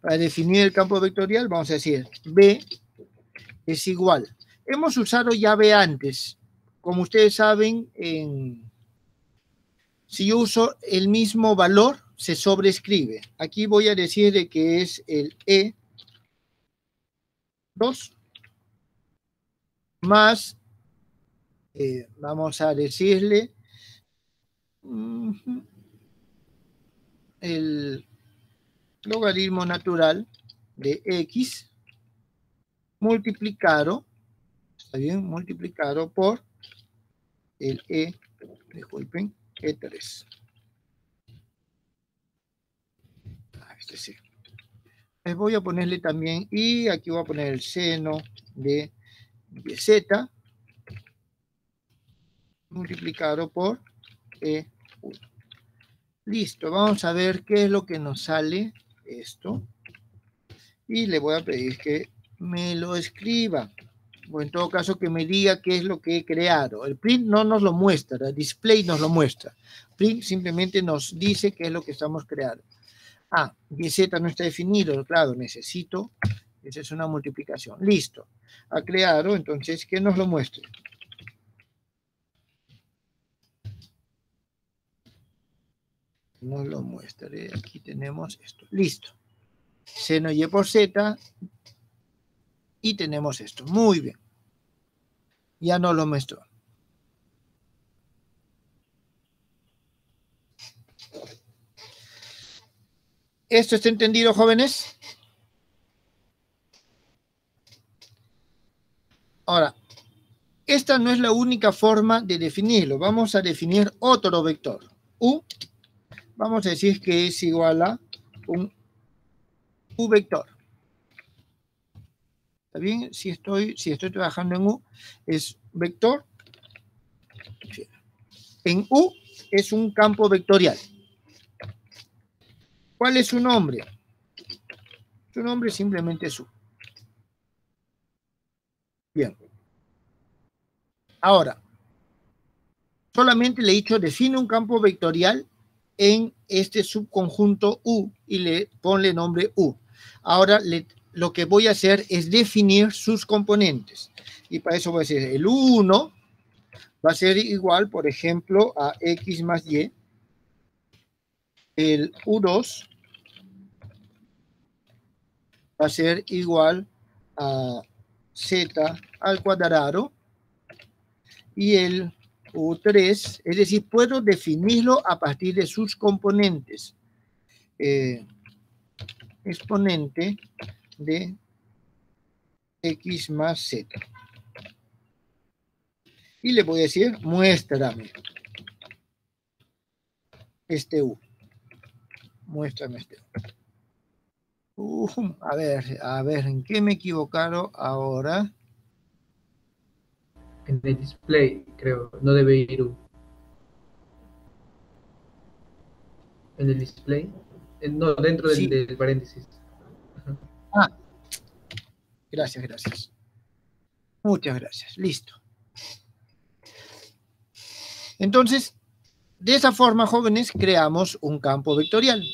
A: Para definir el campo vectorial vamos a decir B es igual Hemos usado llave antes. Como ustedes saben, si yo uso el mismo valor, se sobrescribe. Aquí voy a decir que es el E2 más, eh, vamos a decirle, el logaritmo natural de x multiplicado ¿está bien? Multiplicado por el E, disculpen, E3. Ah, este sí. Les voy a ponerle también, y aquí voy a poner el seno de Z multiplicado por E1. Listo, vamos a ver qué es lo que nos sale esto. Y le voy a pedir que me lo escriba o en todo caso que me diga qué es lo que he creado. El print no nos lo muestra, el display nos lo muestra. Print simplemente nos dice qué es lo que estamos creando. Ah, z no está definido, claro, necesito, esa es una multiplicación. Listo, ha creado, entonces que nos lo muestre. Nos lo muestre, aquí tenemos esto, listo. Seno y por z y tenemos esto. Muy bien. Ya no lo muestro. ¿Esto está entendido, jóvenes? Ahora, esta no es la única forma de definirlo. Vamos a definir otro vector. U, vamos a decir que es igual a un U vector bien? Si estoy, si estoy trabajando en U, es vector. En U es un campo vectorial. ¿Cuál es su nombre? Su nombre simplemente es U. Bien. Ahora, solamente le he dicho define un campo vectorial en este subconjunto U y le ponle nombre U. Ahora le lo que voy a hacer es definir sus componentes. Y para eso voy a decir, el U1 va a ser igual, por ejemplo, a X más Y. El U2 va a ser igual a Z al cuadrado. Y el U3, es decir, puedo definirlo a partir de sus componentes. Eh, exponente de x más z. Y le voy a decir, muéstrame. este U. Muéstrame este U. a ver, a ver, ¿en qué me he equivocado ahora?
H: En el display, creo, no debe ir U. En el display. No, dentro del, del paréntesis.
A: Gracias, gracias. Muchas gracias, listo. Entonces, de esa forma, jóvenes, creamos un campo vectorial.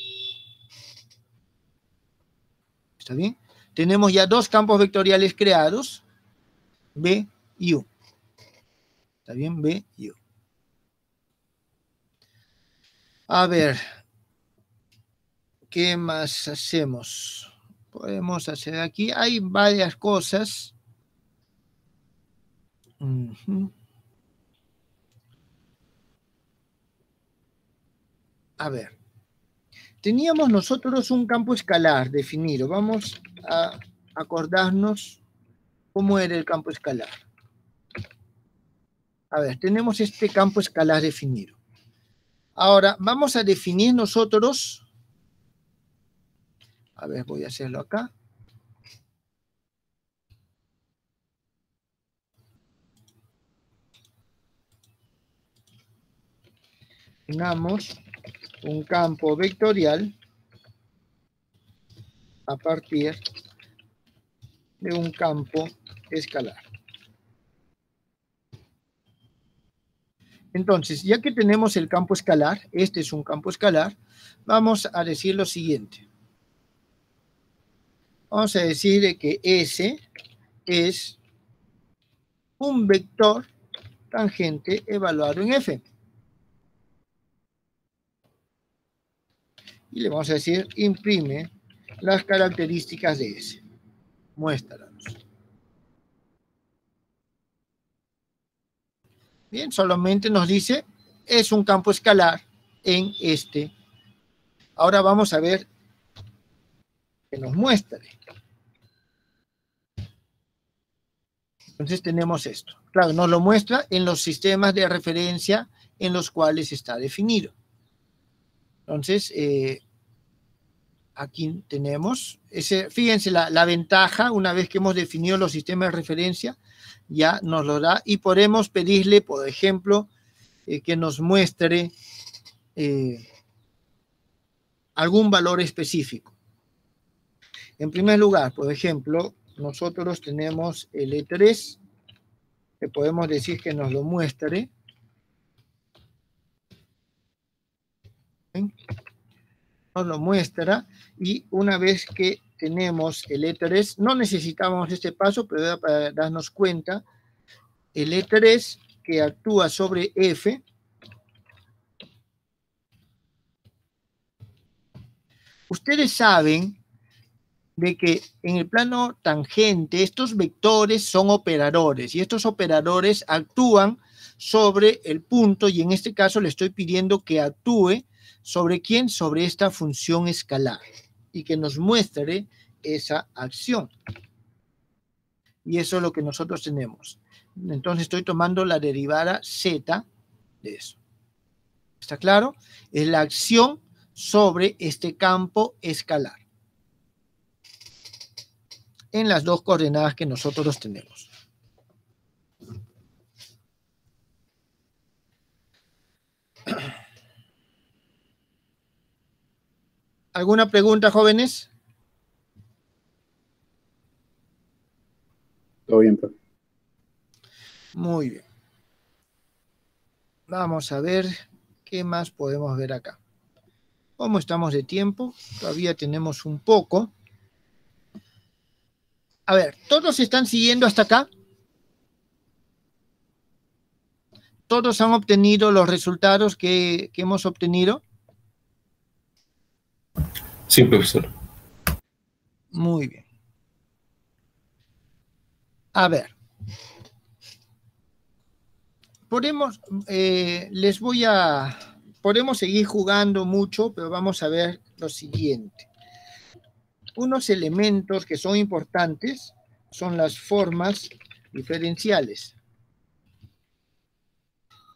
A: ¿Está bien? Tenemos ya dos campos vectoriales creados, B y U. ¿Está bien? B y U. A ver, ¿qué más hacemos? Podemos hacer aquí, hay varias cosas. A ver, teníamos nosotros un campo escalar definido. Vamos a acordarnos cómo era el campo escalar. A ver, tenemos este campo escalar definido. Ahora, vamos a definir nosotros, a ver, voy a hacerlo acá. Tengamos un campo vectorial a partir de un campo escalar. Entonces, ya que tenemos el campo escalar, este es un campo escalar, vamos a decir lo siguiente. Vamos a decir que S es un vector tangente evaluado en F. y le vamos a decir imprime las características de ese. Muéstranos. Bien, solamente nos dice es un campo escalar en este. Ahora vamos a ver nos muestre. Entonces tenemos esto. Claro, nos lo muestra en los sistemas de referencia en los cuales está definido. Entonces, eh, aquí tenemos, ese, fíjense la, ventaja, una vez que hemos definido los sistemas de referencia, ya nos lo da y podemos pedirle, por ejemplo, eh, que nos muestre eh, algún valor específico. En primer lugar, por ejemplo, nosotros tenemos el E3, que podemos decir que nos lo muestre. nos lo muestra y una vez que tenemos el E3, no necesitamos este paso, pero para darnos cuenta, el E3 que actúa sobre F ustedes saben de que en el plano tangente estos vectores son operadores y estos operadores actúan sobre el punto y en este caso le estoy pidiendo que actúe ¿Sobre quién? Sobre esta función escalar y que nos muestre esa acción. Y eso es lo que nosotros tenemos. Entonces estoy tomando la derivada z de eso. ¿Está claro? Es la acción sobre este campo escalar. En las dos coordenadas que nosotros tenemos. ¿Alguna pregunta, jóvenes?
E: Todo bien, profe.
A: Muy bien. Vamos a ver qué más podemos ver acá. ¿Cómo estamos de tiempo? Todavía tenemos un poco. A ver, ¿todos están siguiendo hasta acá? ¿Todos han obtenido los resultados que, que hemos obtenido?
C: Sí, profesor.
A: Muy bien. A ver. Podemos, eh, les voy a, podemos seguir jugando mucho, pero vamos a ver lo siguiente. Unos elementos que son importantes son las formas diferenciales.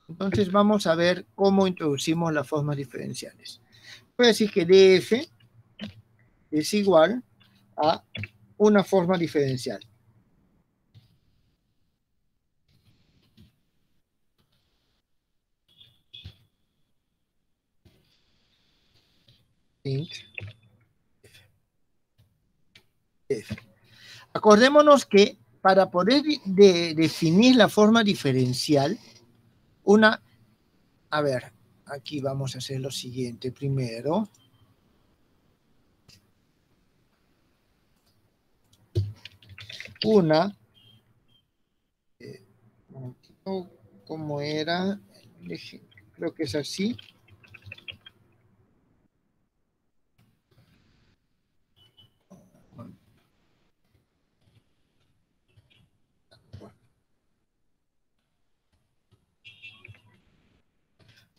A: Entonces vamos a ver cómo introducimos las formas diferenciales. Voy a decir que df es igual a una forma diferencial. Acordémonos que para poder definir la forma diferencial, una, a ver, aquí vamos a hacer lo siguiente primero. Una, eh, ¿cómo era? Creo que es así.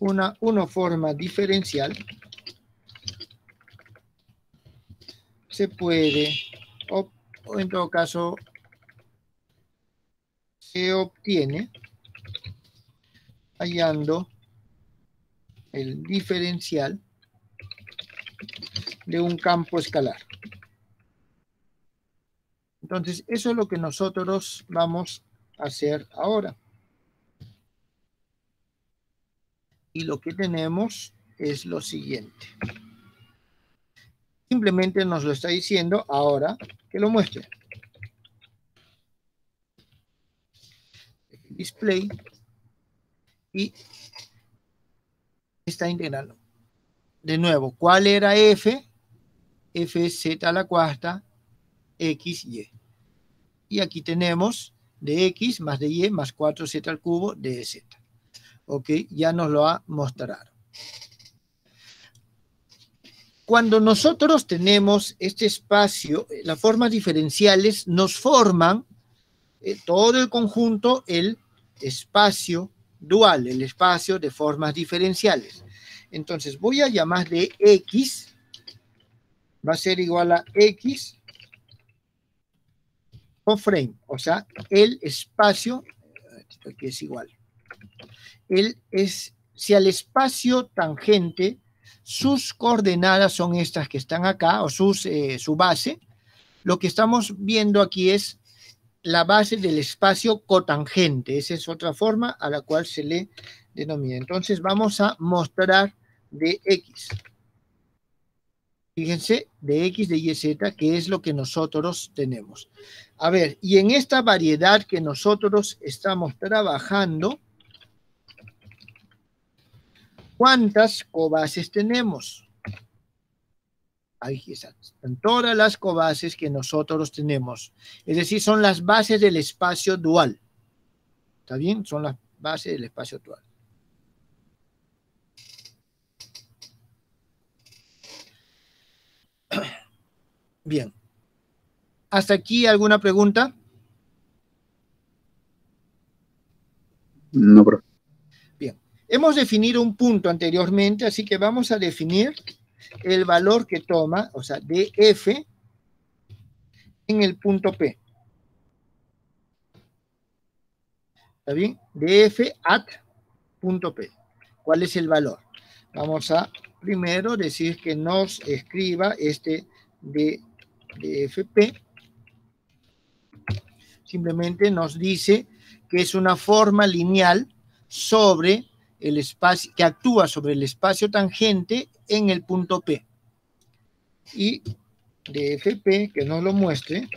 A: Una, forma diferencial se puede, o, en todo caso, se obtiene hallando el diferencial de un campo escalar. Entonces, eso es lo que nosotros vamos a hacer ahora. Y lo que tenemos es lo siguiente. Simplemente nos lo está diciendo ahora que lo muestre. Display y está integrando. De nuevo, ¿cuál era f? f a la cuarta, x, y. Y aquí tenemos de x más de y más 4z al cubo de z. ¿ok? Ya nos lo ha mostrado. Cuando nosotros tenemos este espacio, eh, las formas diferenciales nos forman eh, todo el conjunto, el espacio dual, el espacio de formas diferenciales. Entonces voy a llamar de X, va a ser igual a X o frame, o sea, el espacio, aquí es igual, es, si al espacio tangente sus coordenadas son estas que están acá, o sus, eh, su base, lo que estamos viendo aquí es la base del espacio cotangente. Esa es otra forma a la cual se le denomina. Entonces vamos a mostrar de X. Fíjense, de X, de Y, Z, que es lo que nosotros tenemos. A ver, y en esta variedad que nosotros estamos trabajando, ¿Cuántas cobases tenemos? Ahí están. todas las cobases que nosotros tenemos. Es decir, son las bases del espacio dual. ¿Está bien? Son las bases del espacio dual. Bien. ¿Hasta aquí alguna pregunta?
E: No, bro.
A: Hemos definido un punto anteriormente, así que vamos a definir el valor que toma, o sea, df en el punto P. ¿Está bien? df at punto P. ¿Cuál es el valor? Vamos a primero decir que nos escriba este dfp. Simplemente nos dice que es una forma lineal sobre el espacio, que actúa sobre el espacio tangente en el punto P. Y de FP, que nos lo muestre,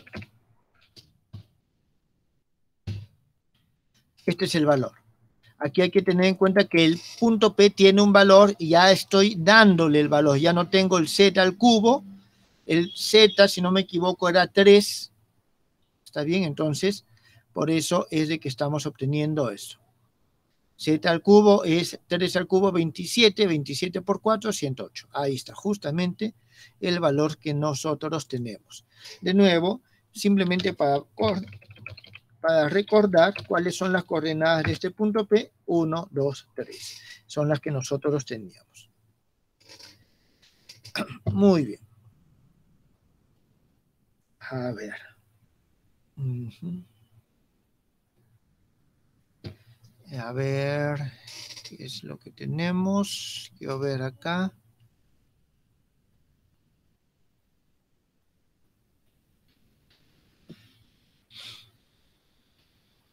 A: este es el valor. Aquí hay que tener en cuenta que el punto P tiene un valor y ya estoy dándole el valor. Ya no tengo el Z al cubo. El Z, si no me equivoco, era 3. ¿Está bien? Entonces, por eso es de que estamos obteniendo eso z al cubo es 3 al cubo 27, 27 por 4, 108. Ahí está justamente el valor que nosotros tenemos. De nuevo, simplemente para, recordar cuáles son las coordenadas de este punto P, 1, 2, 3. Son las que nosotros teníamos. Muy bien. A ver. A ver, ¿qué es lo que tenemos? Quiero ver acá.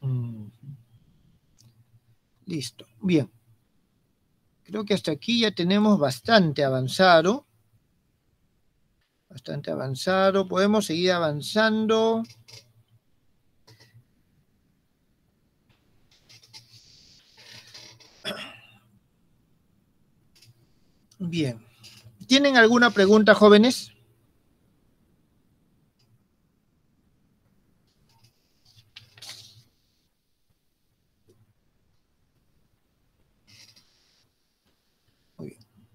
A: Mm. Listo, bien. Creo que hasta aquí ya tenemos bastante avanzado. Bastante avanzado. Podemos seguir avanzando. Bien. ¿Tienen alguna pregunta, jóvenes?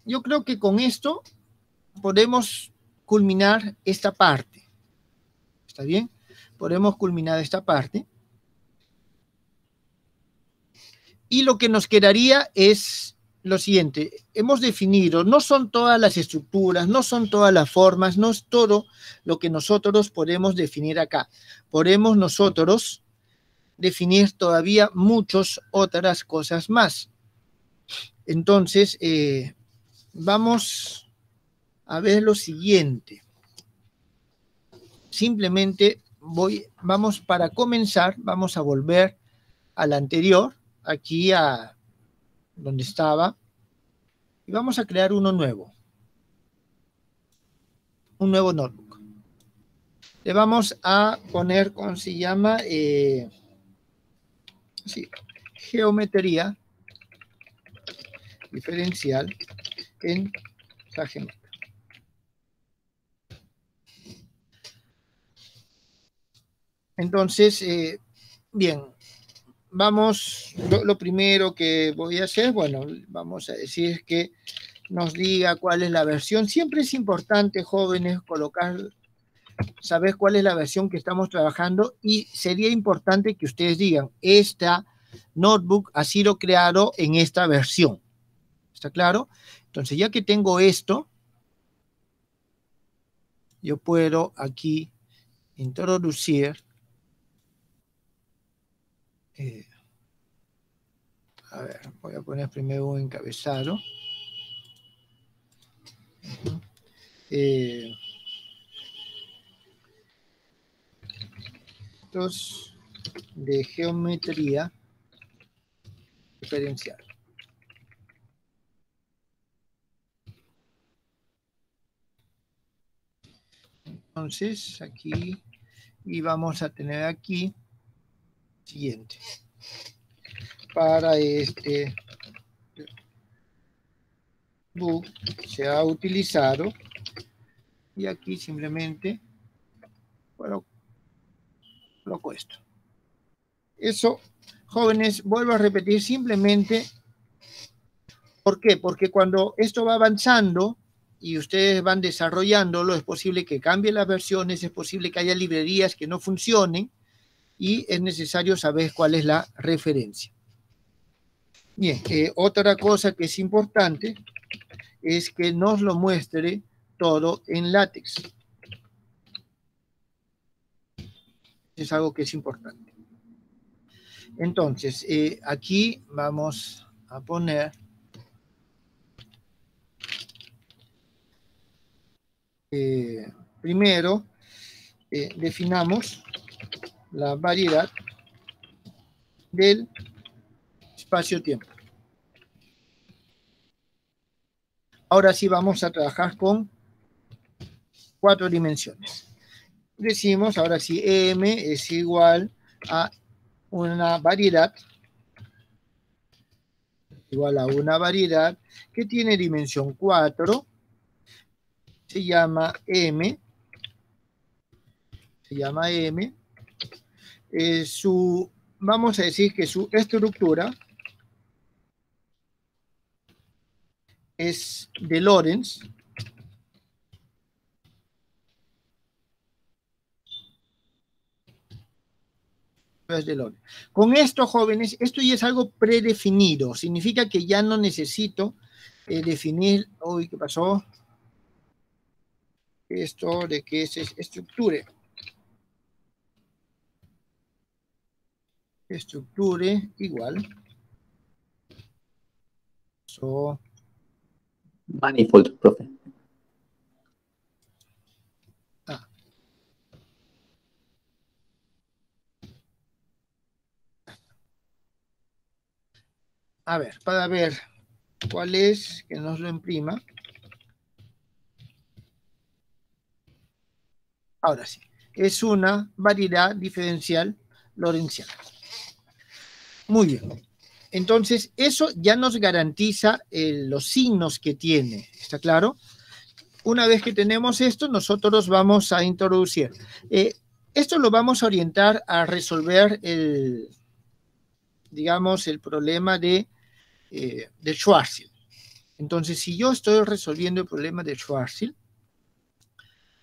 A: yo creo que con esto podemos culminar esta parte. ¿Está bien? Podemos culminar esta parte. Y lo que nos quedaría es lo siguiente. Hemos definido, no son todas las estructuras, no son todas las formas, no es todo lo que nosotros podemos definir acá. Podemos nosotros definir todavía muchas otras cosas más. Entonces, eh, vamos a ver lo siguiente. Simplemente voy, vamos para comenzar, vamos a volver al anterior, aquí a donde estaba, y vamos a crear uno nuevo. Un nuevo notebook. Le vamos a poner, ¿cómo se llama? Eh, geometría diferencial en Entonces, eh, bien, vamos, lo, primero que voy a hacer, bueno, vamos a decir que nos diga cuál es la versión. Siempre es importante, jóvenes, colocar, saber cuál es la versión que estamos trabajando y sería importante que ustedes digan, esta notebook ha sido creado en esta versión. ¿Está claro? Entonces, ya que tengo esto, yo puedo aquí introducir eh, a ver, voy a poner primero un encabezado. Eh, de geometría diferencial. Entonces, aquí, y vamos a tener aquí, siguiente. Para este book se ha utilizado y aquí simplemente bueno, coloco esto. Eso, jóvenes, vuelvo a repetir simplemente, ¿por qué? Porque cuando esto va avanzando, y ustedes van desarrollándolo, es posible que cambien las versiones, es posible que haya librerías que no funcionen y es necesario saber cuál es la referencia. Bien, eh, otra cosa que es importante es que nos lo muestre todo en látex. Es algo que es importante. Entonces, eh, aquí vamos a poner Eh, primero definamos la variedad del espacio-tiempo. Ahora sí vamos a trabajar con cuatro dimensiones. Decimos, ahora sí, M es igual a una variedad, igual a una variedad que tiene dimensión 4 se llama M, se llama M, eh, su, vamos a decir que su estructura es de Lorenz, de Lorenz. Con esto, jóvenes, esto ya es algo predefinido. Significa que ya no necesito eh, definir, uy, ¿qué pasó? esto de que se estructure. Estructure igual pasó?
E: Manifold, profe.
A: Ah. A ver, para ver cuál es, que nos lo imprima. Ahora sí, es una variedad diferencial lorenciana. Muy bien. Entonces, eso ya nos garantiza eh, los signos que tiene, ¿está claro? Una vez que tenemos esto, nosotros vamos a introducir. Eh, esto lo vamos a orientar a resolver el, digamos, el problema de, eh, de Schwarzschild. Entonces, si yo estoy resolviendo el problema de Schwarzschild,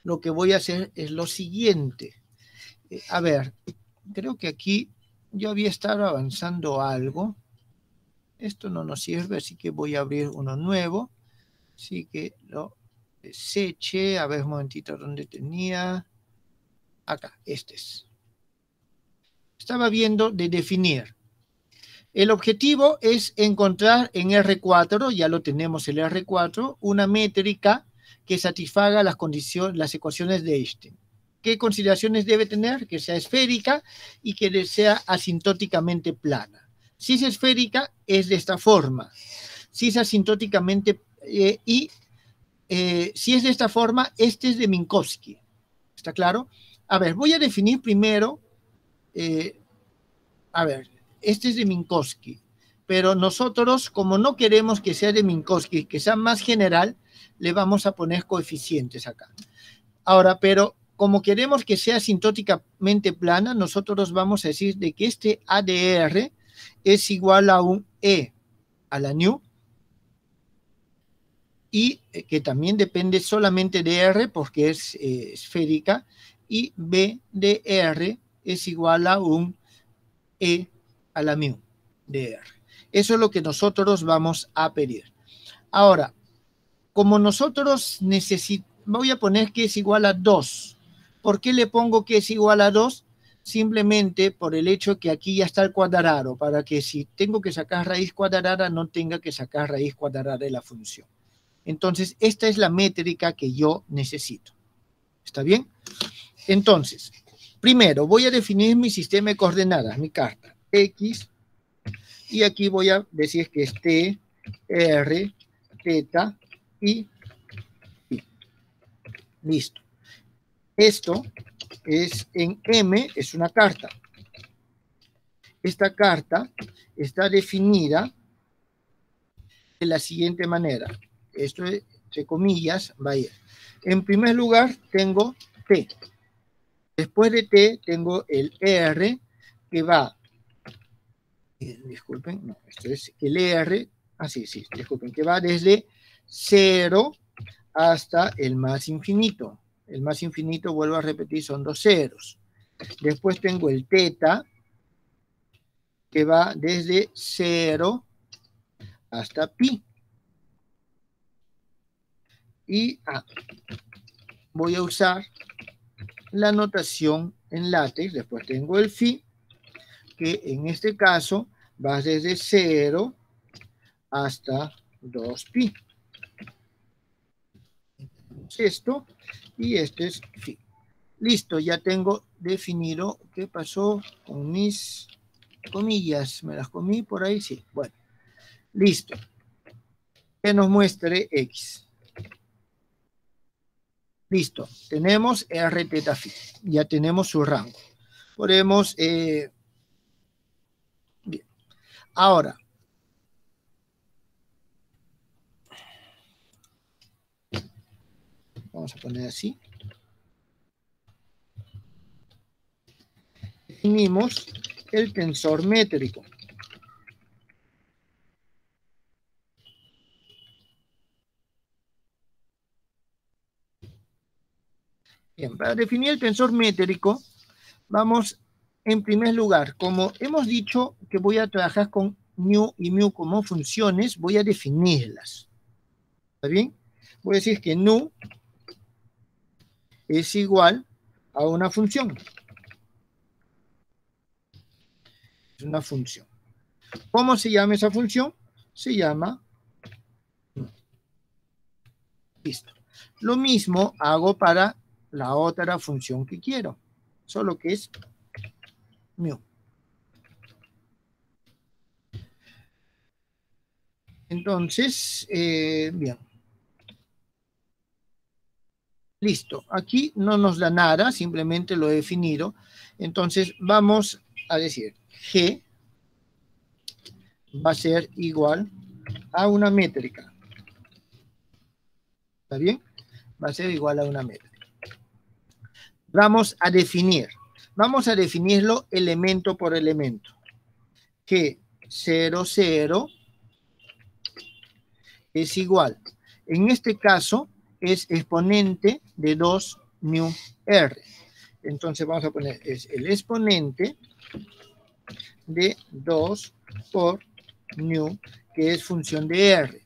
A: lo que voy a hacer es lo siguiente. Eh, a ver, creo que aquí yo había estado avanzando algo. Esto no nos sirve, así que voy a abrir uno nuevo. Así que lo deseche. A ver un momentito dónde tenía. Acá, este es. Estaba viendo de definir. El objetivo es encontrar en R4, ya lo tenemos el R4, una métrica que satisfaga las condiciones, las ecuaciones de Einstein. ¿Qué consideraciones debe tener? Que sea esférica y que sea asintóticamente plana. Si es esférica, es de esta forma. Si es asintóticamente eh, y eh, si es de esta forma, este es de Minkowski. ¿Está claro? A ver, voy a definir primero, eh, a ver, este es de Minkowski, pero nosotros, como no queremos que sea de Minkowski, que sea más general, le vamos a poner coeficientes acá. Ahora, pero como queremos que sea asintóticamente plana, nosotros vamos a decir de que este ADR es igual a un E a la nu y eh, que también depende solamente de R porque es eh, esférica y B de R es igual a un E a la mu de R. Eso es lo que nosotros vamos a pedir. Ahora, como nosotros necesitamos, voy a poner que es igual a 2. ¿Por qué le pongo que es igual a 2? Simplemente por el hecho que aquí ya está el cuadrado, para que si tengo que sacar raíz cuadrada, no tenga que sacar raíz cuadrada de la función. Entonces, esta es la métrica que yo necesito. ¿Está bien? Entonces, primero voy a definir mi sistema de coordenadas, mi carta. X, y aquí voy a decir que es T, R, teta y Listo. Esto es en M, es una carta. Esta carta está definida de la siguiente manera. Esto, es, entre comillas, va a ir. En primer lugar, tengo T. Después de T, tengo el R, que va eh, disculpen, no, esto es el R, ah, sí, sí, disculpen, que va desde 0 hasta el más infinito. El más infinito, vuelvo a repetir, son dos ceros. Después tengo el teta, que va desde 0 hasta pi. Y ah, voy a usar la notación en látex. Después tengo el phi, que en este caso va desde 0 hasta 2pi. Esto y este es phi. Listo, ya tengo definido qué pasó con mis comillas. ¿Me las comí por ahí? Sí. Bueno, listo. Que nos muestre X. Listo, tenemos R teta. Ya tenemos su rango. Podemos eh, Ahora, vamos a poner así. Definimos el tensor métrico. Bien, para definir el tensor métrico, vamos en primer lugar, como hemos dicho que voy a trabajar con mu y mu como funciones, voy a definirlas. ¿Está bien? Voy a decir que nu es igual a una función. Es una función. ¿Cómo se llama esa función? Se llama Listo. Lo mismo hago para la otra función que quiero, solo que es mu. Entonces, eh, bien. Listo. Aquí no nos da nada, simplemente lo he definido. Entonces, vamos a decir G va a ser igual a una métrica. ¿Está bien? Va a ser igual a una métrica. Vamos a definir. Vamos a definirlo elemento por elemento. Que 0, 0 es igual. En este caso es exponente de 2 mu r. Entonces vamos a poner es el exponente de 2 por mu, que es función de r.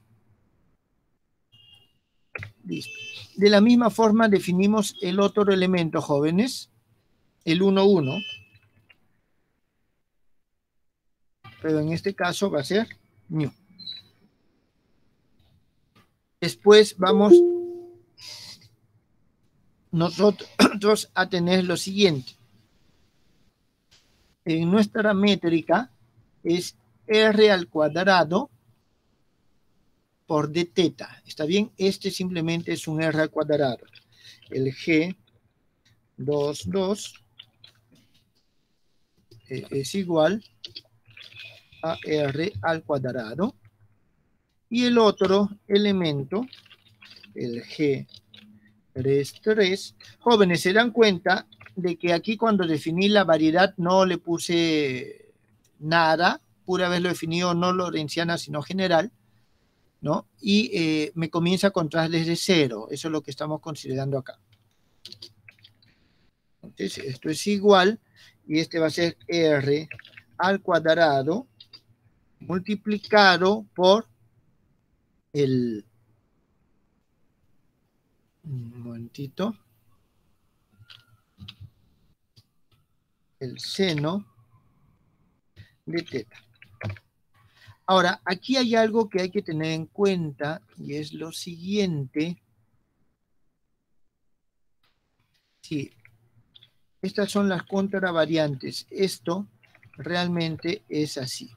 A: Listo. De la misma forma definimos el otro elemento, jóvenes, el 1, 1. Pero en este caso va a ser mu. Después vamos nosotros a tener lo siguiente. En nuestra métrica es r al cuadrado por d teta. ¿Está bien? Este simplemente es un r al cuadrado. El g 2, 2 eh, es igual a r al cuadrado. Y el otro elemento, el g 3, 3. Jóvenes, se dan cuenta de que aquí cuando definí la variedad no le puse nada, pude haberlo definido no lorenciana, sino general. ¿no? Y eh, me comienza a contar desde cero. Eso es lo que estamos considerando acá. Entonces, esto es igual, y este va a ser R al cuadrado multiplicado por el... Un momentito. El seno de teta. Ahora, aquí hay algo que hay que tener en cuenta y es lo siguiente. Sí, estas son las contravariantes. Esto realmente es así.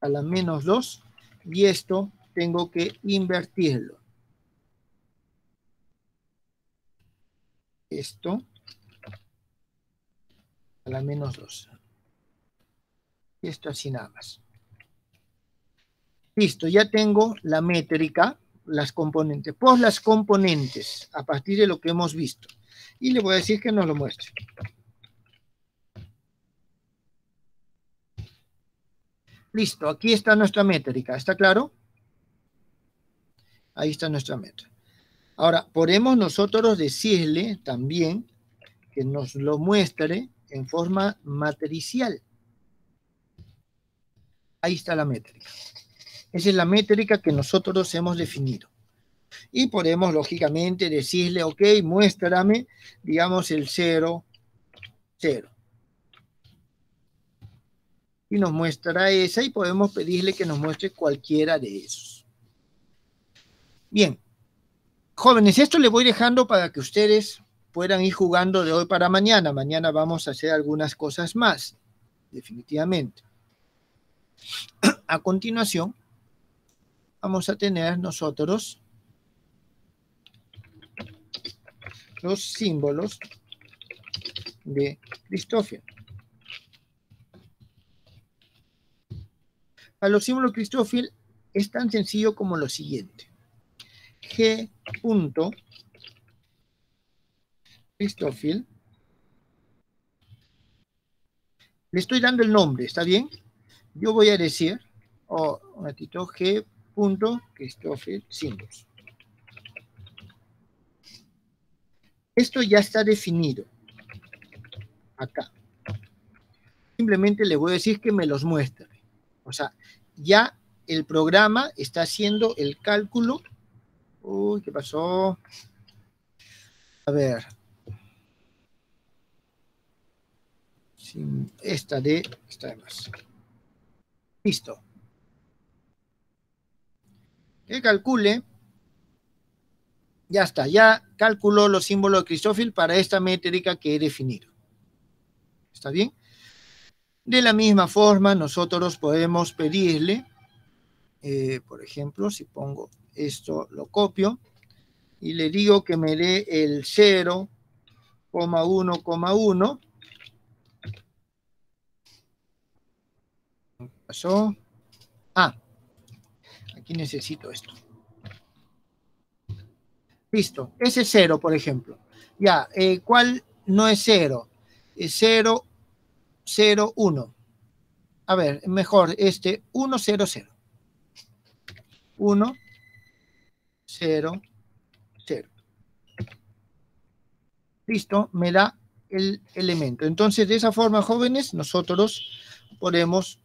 A: A la menos 2 y esto tengo que invertirlo. Esto a la menos 2. Y esto así nada más. Listo, ya tengo la métrica, las componentes. Por las componentes, a partir de lo que hemos visto. Y le voy a decir que nos lo muestre. Listo, aquí está nuestra métrica, ¿está claro? Ahí está nuestra métrica. Ahora, podemos nosotros decirle también que nos lo muestre en forma matricial. Ahí está la métrica. Esa es la métrica que nosotros hemos definido. Y podemos, lógicamente, decirle, ok, muéstrame, digamos, el 0, 0. Y nos muestra esa y podemos pedirle que nos muestre cualquiera de esos. Bien. Jóvenes, esto le voy dejando para que ustedes puedan ir jugando de hoy para mañana. Mañana vamos a hacer algunas cosas más, definitivamente. A continuación, vamos a tener nosotros los símbolos de Christoffel. A los símbolos Christoffel es tan sencillo como lo siguiente. G punto Christoffel. Le estoy dando el nombre, ¿está bien? Yo voy a decir, oh, un ratito, G Christoffel Symbols. Esto ya está definido acá. Simplemente le voy a decir que me los muestre. O sea, ya el programa está haciendo el cálculo. Uy, ¿qué pasó? A ver. Esta de... Esta de más. Listo que calcule Ya está, ya calculó los símbolos de Christoffel para esta métrica que he definido. ¿Está bien? De la misma forma, nosotros podemos pedirle, eh, por ejemplo, si pongo esto, lo copio, y le digo que me dé el 0,1,1. pasó? Ah, aquí necesito esto. Listo, ese es cero, por ejemplo. Ya, eh, ¿cuál no es cero? Es 0, 0, 1. A ver, mejor este 1, 0, 0. 1, 0, 0. Listo, me da el elemento. Entonces, de esa forma, jóvenes, nosotros podemos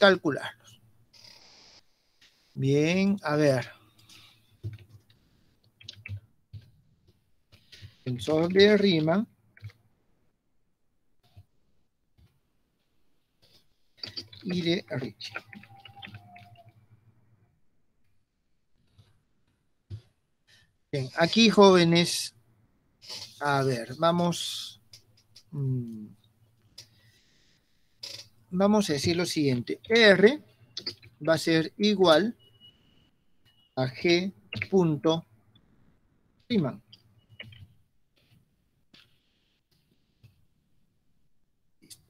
A: calcularlos. Bien, a ver. Tensor de Riemann. Y de Ricci. Bien, aquí jóvenes, a ver, vamos, mm, vamos a decir lo siguiente, R va a ser igual a G punto Riemann.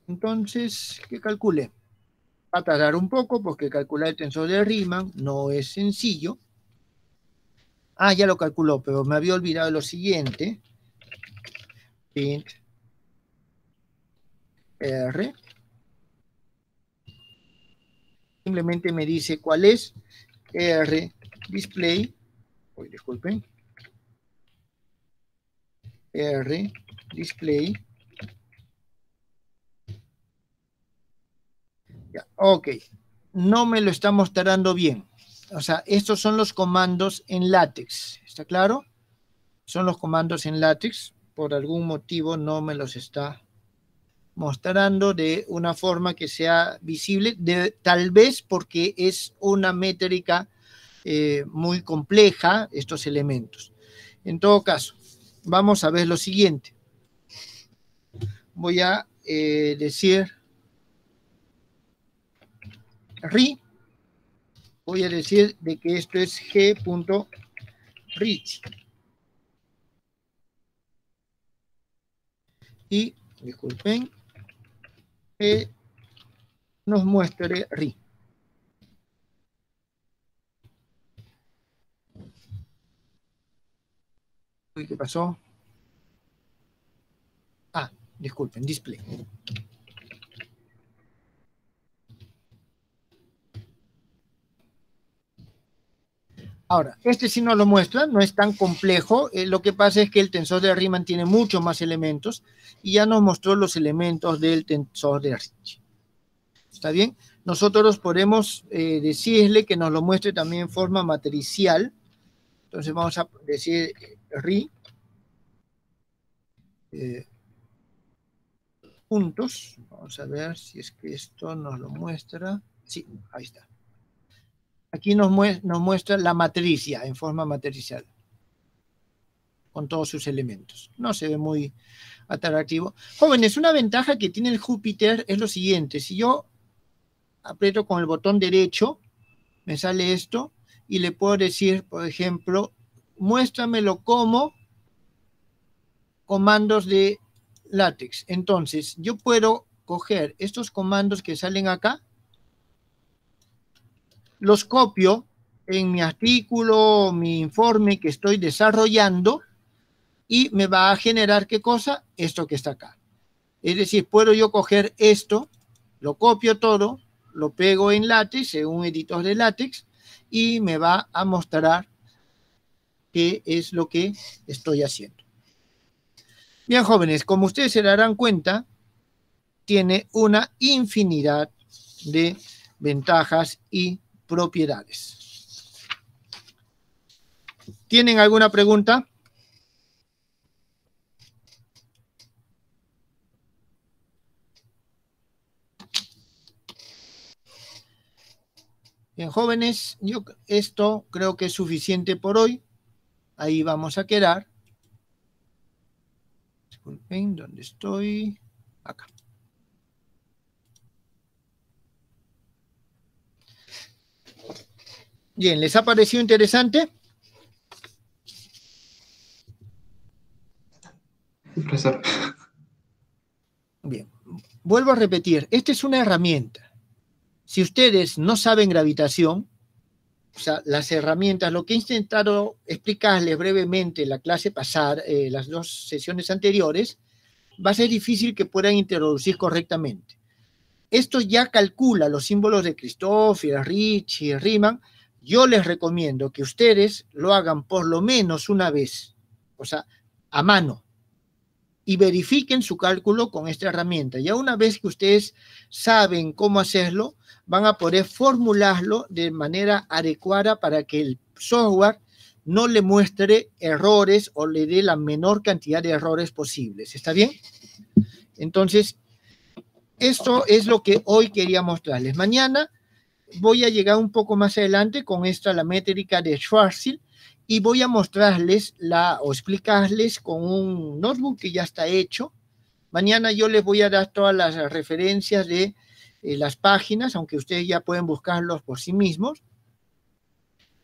A: Entonces, ¿qué calcule? Va a tardar un poco porque calcular el tensor de Riemann no es sencillo. Ah, ya lo calculó, pero me había olvidado lo siguiente. Int R. Simplemente me dice cuál es R display. Uy, disculpen. R display ok, no me lo está mostrando bien. O sea, estos son los comandos en látex, ¿está claro? Son los comandos en látex, por algún motivo no me los está mostrando de una forma que sea visible, tal vez porque es una métrica eh, muy compleja estos elementos. En todo caso, vamos a ver lo siguiente. Voy a eh, decir ri, voy a decir de que esto es g.rich. Y, disculpen, que nos muestre ri. ¿Qué pasó? Ah, disculpen, display. Ahora, este sí nos lo muestra, no es tan complejo. Eh, lo que pasa es que el tensor de Riemann tiene muchos más elementos y ya nos mostró los elementos del tensor de Ricci. ¿Está bien? Nosotros podemos eh, decirle que nos lo muestre también en forma matricial. Entonces vamos a decir eh, Ri. puntos. Vamos a ver si es que esto nos lo muestra. Sí, ahí está. Aquí nos, muestra la matricia en forma matricial, con todos sus elementos. No se ve muy atractivo. Jóvenes, una ventaja que tiene el Júpiter es lo siguiente. Si yo aprieto con el botón derecho, me sale esto, y le puedo decir, por ejemplo, muéstramelo como comandos de látex. Entonces, yo puedo coger estos comandos que salen acá los copio en mi artículo, mi informe que estoy desarrollando y me va a generar qué cosa? Esto que está acá. Es decir, puedo yo coger esto, lo copio todo, lo pego en látex, en un editor de látex, y me va a mostrar qué es lo que estoy haciendo. Bien, jóvenes, como ustedes se darán cuenta, tiene una infinidad de ventajas y propiedades. ¿Tienen alguna pregunta? Bien, jóvenes, yo esto creo que es suficiente por hoy. Ahí vamos a quedar. Disculpen, ¿dónde estoy? Acá. Bien, ¿les ha parecido interesante?
F: Profesor.
A: Bien, vuelvo a repetir, esta es una herramienta. Si ustedes no saben gravitación, o sea, las herramientas, lo que he intentado explicarles brevemente en la clase pasada, eh, las dos sesiones anteriores, va a ser difícil que puedan introducir correctamente. Esto ya calcula los símbolos de Christoffel, Ricci y Riemann, yo les recomiendo que ustedes lo hagan por lo menos una vez, o sea, a mano, y verifiquen su cálculo con esta herramienta. Ya una vez que ustedes saben cómo hacerlo, van a poder formularlo de manera adecuada para que el software no le muestre errores o le dé la menor cantidad de errores posibles. ¿Está bien? Entonces, esto es lo que hoy quería mostrarles. Mañana voy a llegar un poco más adelante con esta, la métrica de Schwarzschild, y voy a mostrarles la, o explicarles con un notebook que ya está hecho. Mañana yo les voy a dar todas las referencias de eh, las páginas, aunque ustedes ya pueden buscarlos por sí mismos.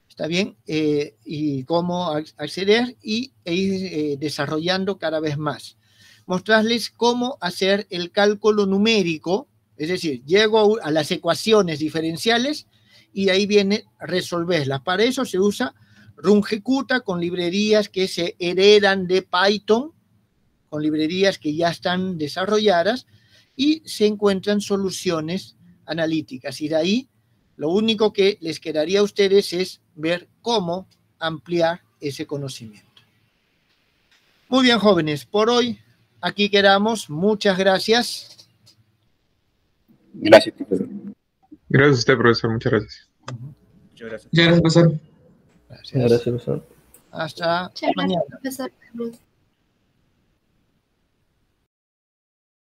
A: ¿Está bien? Eh, y cómo acceder y e ir eh, desarrollando cada vez más. Mostrarles cómo hacer el cálculo numérico es decir, llego a las ecuaciones diferenciales y ahí viene resolverlas. Para eso se usa Rungecuta con librerías que se heredan de Python, con librerías que ya están desarrolladas y se encuentran soluciones analíticas. Y de ahí lo único que les quedaría a ustedes es ver cómo ampliar ese conocimiento. Muy bien, jóvenes, por hoy aquí quedamos. Muchas gracias.
E: Gracias, profesor.
G: Gracias a usted, profesor. Muchas gracias.
F: Muchas gracias, profesor.
A: Gracias.
H: Gracias, profesor.
A: Hasta
I: Muchas
A: mañana.
I: gracias, profesor.